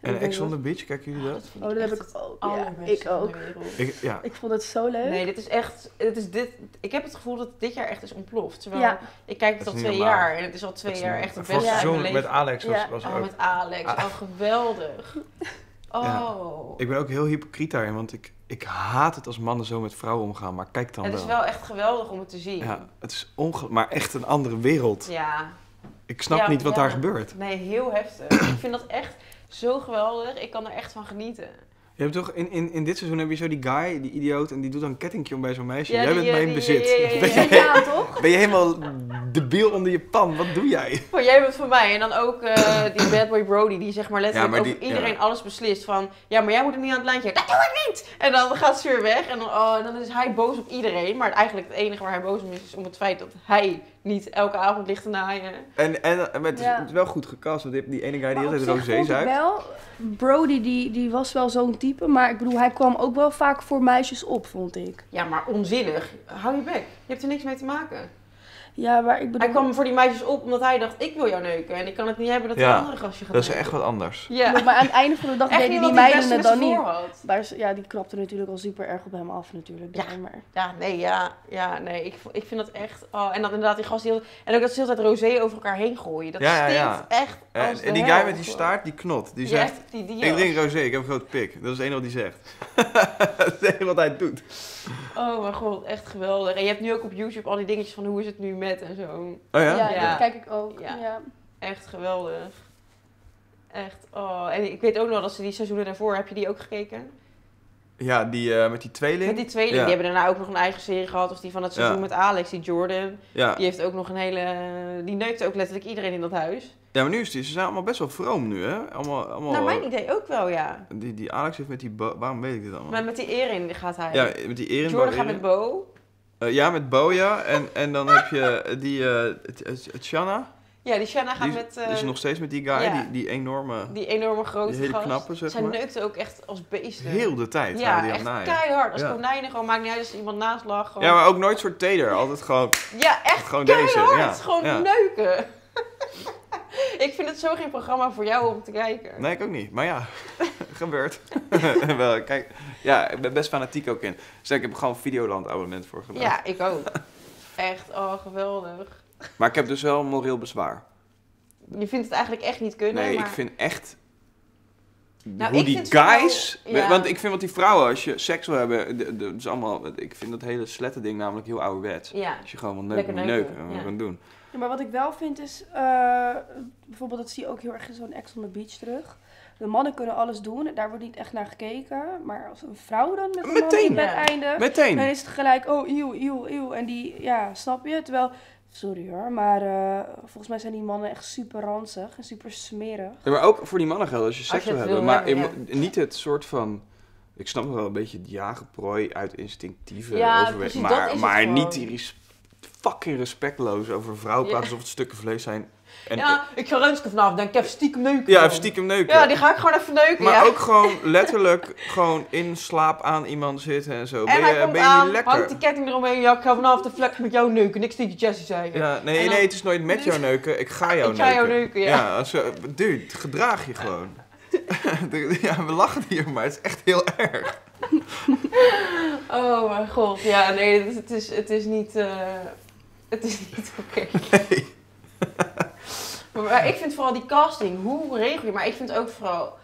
En Ex denk on the Beach, kijken jullie dat? Oh, dat heb ik het ook. Ja, ik ook. wereld. Ik, ja. Ik vond het zo leuk. Nee, dit is echt. Het is dit, ik heb het gevoel dat het dit jaar echt is ontploft. Terwijl Ja. ik kijk het Dat al twee normaal. jaar en het is al twee is jaar echt het beste seizoen mijn met. Alex was, Ja. was Oh, ook... met Alex. Ah. Oh, geweldig. Ja. Oh. Ik ben ook heel hypocriet daarin, want ik, ik haat het als mannen zo met vrouwen omgaan, maar kijk dan Het wel. is wel echt geweldig om het te zien. Ja, het is onge... maar echt een andere wereld. Ja. Ik snap Ja, niet wat ja. daar gebeurt. Nee, heel heftig. ik vind dat echt zo geweldig. Ik kan er echt van genieten. Je hebt toch, in, in, in dit seizoen heb je zo die guy, die idioot, en die doet dan een kettingje om bij zo'n meisje. Ja, jij bent mijn die- bezit. ja, ja, ja, Ben, ja. je, Ja, toch? ben je helemaal debiel onder je pan? Wat doe jij? Van jij bent van mij. En dan ook eh, die bad boy Brody, die zeg maar letterlijk maar over iedereen alles beslist. Van, ja, maar jij moet er niet aan het lijntje. Dat doe ik niet! En dan gaat ze weer weg. En dan, oh, en dan is hij boos op iedereen. Maar eigenlijk het enige waar hij boos om is, is om het feit dat hij niet elke avond ligt te naaien. En, en, en het, is, Ja. het is wel goed gecast, want die, ene guy die altijd rosé zuipt. wel, Brody die, die was wel zo'n type, maar ik bedoel, hij kwam ook wel vaak voor meisjes op, vond ik. Ja, maar onzinnig. Hou je bek. Je hebt er niks mee te maken. Ja, maar ik bedoel... Hij kwam voor die meisjes op omdat hij dacht, ik wil jou neuken. En ik kan het niet hebben dat Ja, een andere gastje gaat Dat is neuken. echt wat anders. Ja. Maar aan het einde van de dag Echt deden niet die meiden het dan niet. z'n voor had. Maar ja, die klapte natuurlijk al super erg op hem af natuurlijk. Ja. Maar... Ja, nee, ja, ja, nee, ik, ik vind dat echt... Oh, en dan inderdaad die gast die heel- En ook dat ze de hele tijd rosé over elkaar heen gooien. Dat Ja, stinkt ja. echt En, als en die guy met die staart, die knot, die zegt... echt, die, die Ik drink rosé, ik heb een grote pik. Dat is het enige wat hij zegt. dat is het enige wat hij doet. Oh mijn god, echt geweldig. En je hebt nu ook op YouTube al die dingetjes van hoe is het nu met en zo. Oh ja? Ja, Ja. dat kijk ik ook. Ja. Ja. Echt geweldig. Echt, oh. En ik weet ook nog dat ze die seizoenen daarvoor, heb je die ook gekeken? Ja, die eh, met die tweeling. Met die tweeling, Ja. die hebben daarna ook nog een eigen serie gehad. Of die van het seizoen Ja. met Alex, die Jordan. Ja. Die heeft ook nog een hele... Die neukte ook letterlijk iedereen in dat huis. ja, maar nu is die, ze zijn allemaal best wel vroom nu, hè? Allemaal, allemaal, Naar mijn idee ook wel, ja. die, die Alex heeft met die... Bo- waarom weet ik dit allemaal? Maar met die Erin gaat hij. Ja, met die Erin Jordan gaat met Bo. Eh, ja, met Bo, ja. En, en dan heb je die... eh het Shanna. Ja, die Shanna gaat Die, met is nog steeds met die guy, ja. die, die enorme... die enorme grote Die hele gast. knappe, zeg Zij maar. neukte ook echt als beesten. Heel de tijd ja, die echt keihard. Als Ja. konijnen gewoon, maakt niet uit als iemand naast lag. Gewoon. Ja, maar ook nooit soort teder. Altijd gewoon... Ja, echt Gewoon keihard. deze, ja. Gewoon neuken. ik vind het zo geen programma voor jou om te kijken. Nee, ik ook niet. Maar ja, gebeurt. Wel, kijk, ja, ik ben best fanatiek ook in. Dus ik heb gewoon Videoland abonnement voor gedaan. Ja, ik ook. Echt, oh geweldig. Maar ik heb dus wel een moreel bezwaar. Je vindt het eigenlijk echt niet kunnen, Nee, maar... ik vind echt Nou, hoe ik die guys... ja. Want ik vind wat die vrouwen, als je seks wil hebben... Dat is allemaal... Ik vind dat hele slette ding namelijk heel ouderwets. Ja. Als je gewoon wil neuken, moet je neuken, neuken. Wat ja. doen. Ja, maar wat ik wel vind is, eh, bijvoorbeeld dat zie je ook heel erg in zo'n Ex on the Beach terug. De mannen kunnen alles doen, daar wordt niet echt naar gekeken. Maar als een vrouw dan met een man Meteen. in bed Ja. eindigt, Meteen. dan is het gelijk, oh, eeuw, eeuw, eeuw. En die, ja, snap je? Terwijl, sorry hoor, maar eh, volgens mij zijn die mannen echt super ranzig en super smerig. Ja, maar ook voor die mannen geldt als je seks wil hebben. Maar hebben, niet het soort van... Ik snap wel een beetje het jagenprooi uit instinctieve Ja, overweging. Maar, maar niet die res- fucking respectloos over vrouwen Ja. praten alsof het stukken vlees zijn. Ja, ik ga Renske vanavond denk ik even stiekem neuken. ja, even stiekem neuken. Ja, die ga ik gewoon even neuken. Maar ja. ook gewoon letterlijk gewoon in slaap aan iemand zitten en zo. en ben hij je, komt ben aan, niet lekker? hangt die ketting eromheen. Ja, ik ga vanavond de flex met jou neuken. Niks tegen Jessie zeggen. Ja, nee, dan- nee, het is nooit met jou neuken. Ik ga jou Ik neuken. ga jou neuken, ja. als, we- dude, gedraag je gewoon. ja, we lachen hier, maar het is echt heel erg. Oh mijn god. Ja, nee, het, is, het is niet... eh, het is niet oké. maar, maar ik vind vooral die casting, hoe regel je? Maar ik vind ook vooral...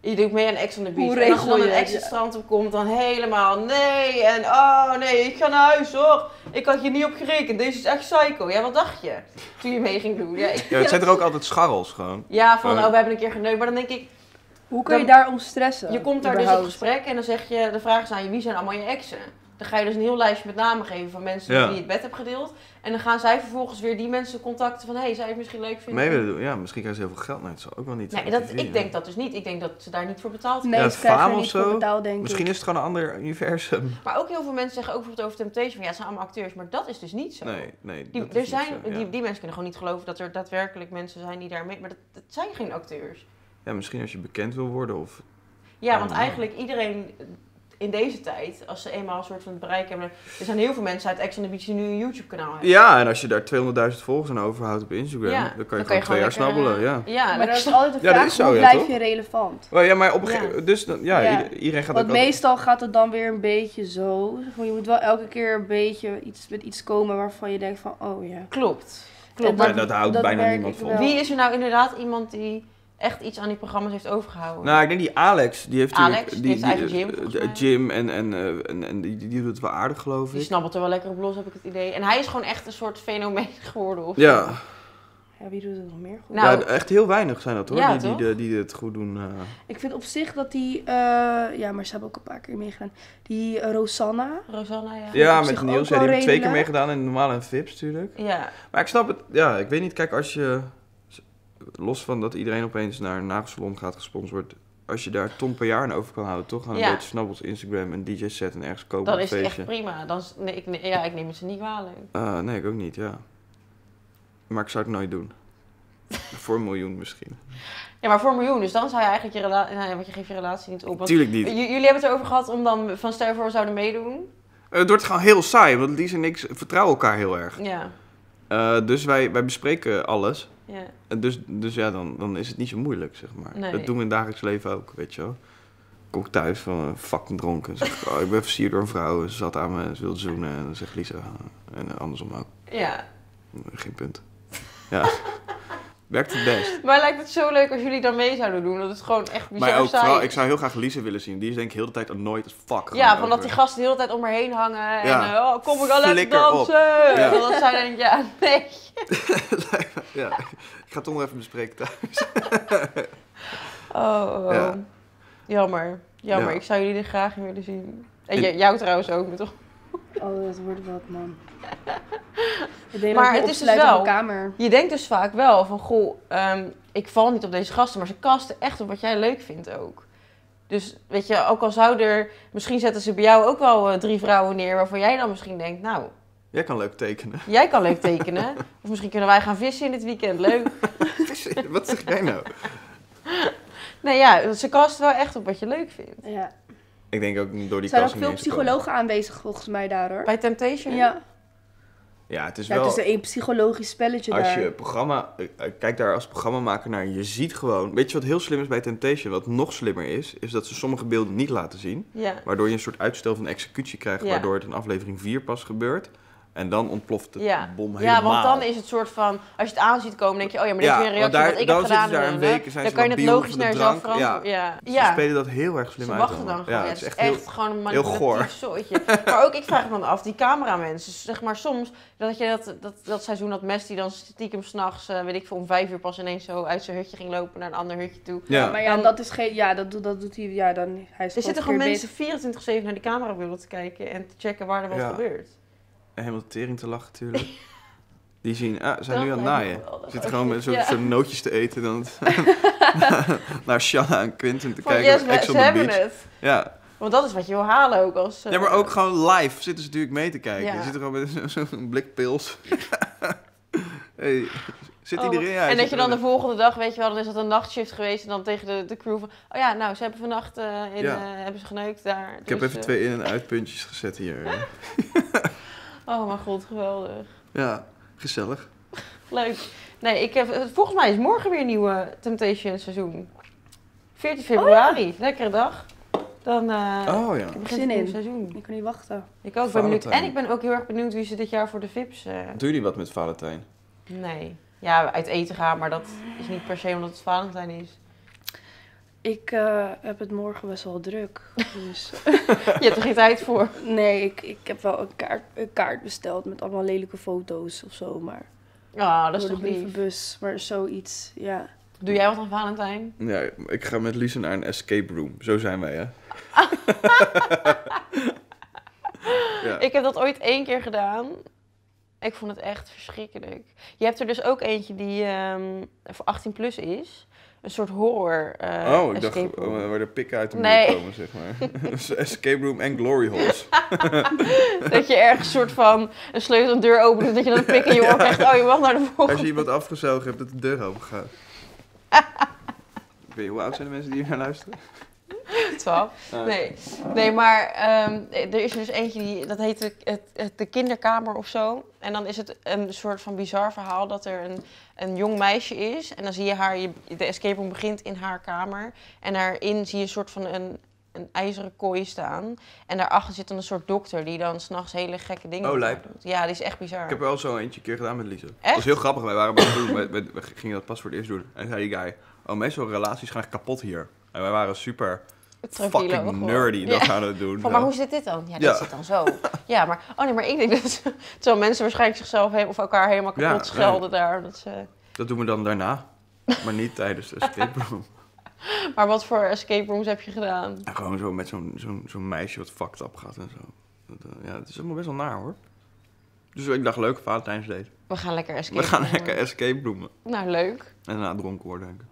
Je doet mee aan Ex on the Beach. Hoe en als er dan een je ex het? strand op komt, dan helemaal nee. En oh nee, ik ga naar huis hoor. Ik had je niet op gerekend. Deze is echt psycho. Ja, wat dacht je toen je mee ging doen? Ja, ik- Ja, het zijn er ook altijd scharrels gewoon. Ja, van oh, we hebben een keer geneukt. Maar dan denk ik, Hoe kun je Dan- daarom stressen? je komt daar dus op gesprek en dan zeg je, de vraag is aan je, wie zijn allemaal je exen? Dan ga je dus een heel lijstje met namen geven van mensen Ja. die je het bed hebt gedeeld. En dan gaan zij vervolgens weer die mensen contacten van, hé, hey, zou je het misschien leuk vinden? Mee willen doen. Ja, misschien krijgen ze heel veel geld. Nee, het zal ook wel niet Nee, zo dat, ik ja. denk dat dus niet. Ik denk dat ze daar niet voor betaald Nee, Ja, ze krijgen faam er of niet voor zo? betaald, denk Misschien ik. is het gewoon een ander universum. Maar ook heel veel mensen zeggen ook bijvoorbeeld over Temptation, van ja, het zijn allemaal acteurs. Maar dat is dus niet zo. Nee, nee. Die, dat er zijn, zo, ja. die, die mensen kunnen gewoon niet geloven dat er daadwerkelijk mensen zijn die daar mee... Maar dat, dat zijn geen acteurs. Ja, misschien als je bekend wil worden of... Ja, want eigenlijk iedereen in deze tijd, als ze eenmaal een soort van het bereik hebben... Er zijn heel veel mensen uit Ex on the Beach die nu een YouTube-kanaal hebben. Ja, en als je daar 200.000 volgers aan overhoudt op Instagram, Ja, dan kan je gewoon twee jaar snabbelen. eh, Ja. Ja, Maar dat is altijd de Ja, dat vraag, is zo, hoe ja, blijf toch? je relevant? Oh, ja, maar op een Ja. gegeven moment... Dus dan, ja, Ja. ieder- iedereen gaat Want ook... altijd- meestal gaat het dan weer een beetje zo. Je moet wel elke keer een beetje iets, met iets komen waarvan je denkt van, oh ja. Klopt. Klopt. En Ja, dat houdt bijna niemand vol. Wie is er nou inderdaad iemand die echt iets aan die programma's heeft overgehouden? Nou, ik denk die Alex, die heeft Alex, natuurlijk- die heeft eigen gym, eh, de- mij. gym en, en, eh, en, en die, die doet het wel aardig, geloof Die ik. snabbelt er wel lekker op los, heb ik het idee. En hij is gewoon echt een soort fenomeen geworden. Of zo. Ja, Ja, wie doet het nog meer goed? Nou, ja, echt heel weinig zijn dat hoor, Ja, die, die, die het goed doen. eh. Ik vind op zich dat die, eh, ja, maar ze hebben ook een paar keer meegedaan. Die eh, Rosanna. Rosanna, ja. Ja, met Niels, ja, die hebben twee keer meegedaan in normale en Vips natuurlijk. Ja. Maar ik snap het, ja, ik weet niet, kijk, als je, los van dat iedereen opeens naar een nagelsalon gaat gesponsord als je daar ton per jaar aan over kan houden, toch? Ja. een beetje snabbels Instagram en DJ set en ergens kopen Dan is het echt prima. Dan, nee, ik, ja, ik neem het ze niet kwalijk. Eh, nee, ik ook niet, ja. Maar ik zou het nooit doen. Voor een miljoen misschien. Ja, maar voor een miljoen. Dus dan zou je eigenlijk je relatie... Nou ja, want je geeft je relatie niet op. Want Tuurlijk niet. jullie hebben het erover gehad om dan van stel voor we zouden meedoen. Eh, Het wordt gewoon heel saai, want Lies en ik vertrouwen elkaar heel erg. Ja. Eh, dus wij, wij bespreken alles. Ja. En dus, dus ja, dan, dan is het niet zo moeilijk, zeg maar. Nee. Dat doen we in het dagelijks leven ook, weet je wel. Kom ik thuis van fucking dronken. Zeg ik, oh, ik ben versierd door een vrouw. Ze zat aan me, ze wilde zoenen. En dan zegt Lisa, en andersom ook. ja. Geen punt. Ja. Werkt het best. Maar lijkt het zo leuk als jullie dan mee zouden doen. Dat het gewoon echt bizar Maar ook saai vooral, is. ik zou heel graag Lisa willen zien. Die is denk ik heel de tijd annoyed as fuck. Ja, van dat die gasten de hele tijd om haar heen hangen. En Ja. eh, oh, kom ik al lekker dansen. Ja. En dan zij denkt, ja, nee. ja, ik ga het toch nog even bespreken thuis. Oh, oh. Ja. jammer. Jammer, Ja. ik zou jullie er graag in willen zien. En En- jou trouwens ook, toch? Oh, dat wordt wat, man. Maar het is dus wel- op kamer. Je denkt dus vaak wel van, goh, ehm, ik val niet op deze gasten, maar ze kasten echt op wat jij leuk vindt ook. Dus weet je, ook al zou er, misschien zetten ze bij jou ook wel eh, drie vrouwen neer waarvan jij dan misschien denkt, nou, Jij kan leuk tekenen. jij kan leuk tekenen. of misschien kunnen wij gaan vissen in dit weekend, leuk. Wat zeg jij nou? Nee ja, ze kasten wel echt op wat je leuk vindt. Ja. Ik denk ook door die Er zijn ook kast veel psychologen aanwezig volgens mij daar hoor. Bij Temptation? Ja, Ja, het is ja wel... het is een psychologisch spelletje Als daar. je programma, eh, eh, kijk daar als programmamaker naar, je ziet gewoon, weet je wat heel slim is bij Temptation, wat nog slimmer is, is dat ze sommige beelden niet laten zien, Ja. waardoor je een soort uitstel van executie krijgt, Ja. waardoor het in aflevering 4 pas gebeurt. En dan ontploft de Ja. bom helemaal. ja, want dan is het soort van, als je het aan ziet komen, denk je, oh ja, maar dit Ja, is weer een reactie daar- wat ik dan heb zitten gedaan. daar een en, eh, week zijn dan kan je het logisch naar jezelf drank. verantwoorden. Ja. Ze ja. spelen dat heel erg slim Ze uit. wachten dan gewoon. Ja, Ja, het is echt echt heel... gewoon een heel goor. manipulatief zooitje. maar ook, ik vraag me dan af, die cameramensen, zeg maar soms, dat je dat, dat, dat seizoen dat Messi dan stiekem s'nachts, uh, weet ik veel, om vijf uur pas ineens zo uit zijn hutje ging lopen naar een ander hutje toe. Ja. Maar ja, Dan- dat is geen... Ja, dat, doet- dat doet hij... Ja, dan... Hij is Er zitten gewoon mensen 24-7 naar die camerabeelden te kijken en te checken waar er wat Ja. gebeurt. Helemaal tering te lachen natuurlijk. Die zien, ah, zijn Dat nu aan het naaien. Zitten gewoon met zo'n Ja. nootjes te eten. Dan naar Shanna en Quinten te Van kijken. yes, Ex on ze the hebben Beach. het. Ja. Want dat is wat je wil halen ook als... eh, ja, maar ook gewoon live zitten ze natuurlijk mee te kijken. Ja. Je zit er gewoon met zo- zo'n blik pils. hey, zit Oh? Ja, hij en dat je dan de volgende dag, weet je wel, dan is dat een nachtshift geweest. En dan tegen de, de crew van, oh ja, nou, ze hebben vannacht eh, in, Ja. eh, hebben ze geneukt daar. Ik heb Dus, even eh, twee in- en uitpuntjes gezet hier. Oh mijn god, geweldig. Ja, gezellig. Leuk. Nee, ik heb, volgens mij is morgen weer een nieuwe Temptation seizoen. 14 februari, lekkere dag. Dan eh Oh ja. begint Zin het nieuwe in. seizoen. Ik kan niet wachten. Ik ook ben benieuwd. Valentijn. En ik ben ook heel erg benieuwd wie ze dit jaar voor de VIP's... eh, Doen jullie wat met Valentijn? nee. Ja, uit eten gaan, maar dat is niet per se omdat het Valentijn is. Ik eh, heb het morgen best wel druk. Dus Je hebt er geen tijd voor. nee, ik, ik heb wel een kaart, een kaart besteld met allemaal lelijke foto's of zo. Maar Ja, dat is toch de lief. brievenbus. Maar zoiets, ja. Doe jij wat aan Valentijn? Ja, ik ga met Lise naar een escape room. Zo zijn wij, hè? ja. Ik heb dat ooit één keer gedaan. Ik vond het echt verschrikkelijk. Je hebt er dus ook eentje die ehm, voor 18 plus is. Een soort horror eh oh, ik dacht room. oh, waar de pikken uit de Nee. muur komen, zeg maar. Dus escape room en glory holes. Dat je ergens soort van een sleutel een deur opent en dat je dan een pik in je oor krijgt. Oh, je mag naar de Als volgende. je iemand afgezogen hebt, dat de deur open gaat. Ik weet niet, hoe oud zijn de mensen die hier naar luisteren? Twaalf. Ah, Nee, nee maar ehm, er is er dus eentje die, dat heet de, het, het- de kinderkamer of zo. En dan is het een soort van bizar verhaal dat er een, een jong meisje is. En dan zie je haar, je, de escape room begint in haar kamer. En daarin zie je een soort van een, een ijzeren kooi staan. En daarachter zit dan een soort dokter die dan s'nachts hele gekke dingen Oh, lijp. doet. Ja, die is echt bizar. Ik heb er wel zo eentje een keer gedaan met Lise. Dat was heel grappig. Wij waren bij het doen. We, we- we gingen dat pas voor het eerst doen. En zei die guy, oh, meestal relaties gaan echt kapot hier. En wij waren super Tranquilo, fucking nerdy dat Ja. gaan we doen. Van, maar hoe zit dit dan? Ja, dit zit dan zo. Ja, maar, oh nee, maar ik denk dat terwijl mensen waarschijnlijk zichzelf he- of elkaar helemaal kapot schelden daar. Dat ze... Dat doen we dan daarna. Maar niet tijdens de escape room. Maar wat voor escape rooms heb je gedaan? Gewoon zo met zo'n zo'n zo'n meisje wat fucked up gaat en zo. Dat, eh, ja, het is allemaal best wel naar hoor. Dus ik dacht, leuk, Valentijnsdate. We gaan lekker escape We gaan lekker escape roomen. Nou, leuk. En daarna dronken worden, denk ik.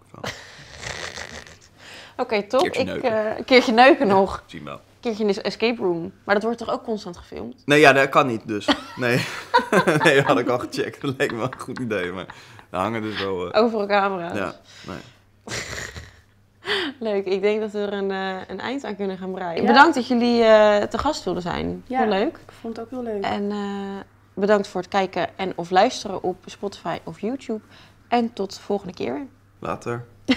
Oké, top. Keertje Ik, neuken. eh, een keertje neuken nog. zie wel. Een keertje in de escape room. Maar dat wordt toch ook constant gefilmd? Nee, ja, dat kan niet dus. Nee, nee dat had ik al gecheckt. Dat leek me wel een goed idee. Maar er hangen dus wel... eh, Overal camera's. ja, nee. Leuk. Ik denk dat we er een, eh, een eind aan kunnen gaan breien. Ja. Bedankt dat jullie eh, te gast wilden zijn. Ja. Heel leuk. Ik vond het ook heel leuk. En eh, bedankt voor het kijken en of luisteren op Spotify of YouTube. En tot de volgende keer. Later.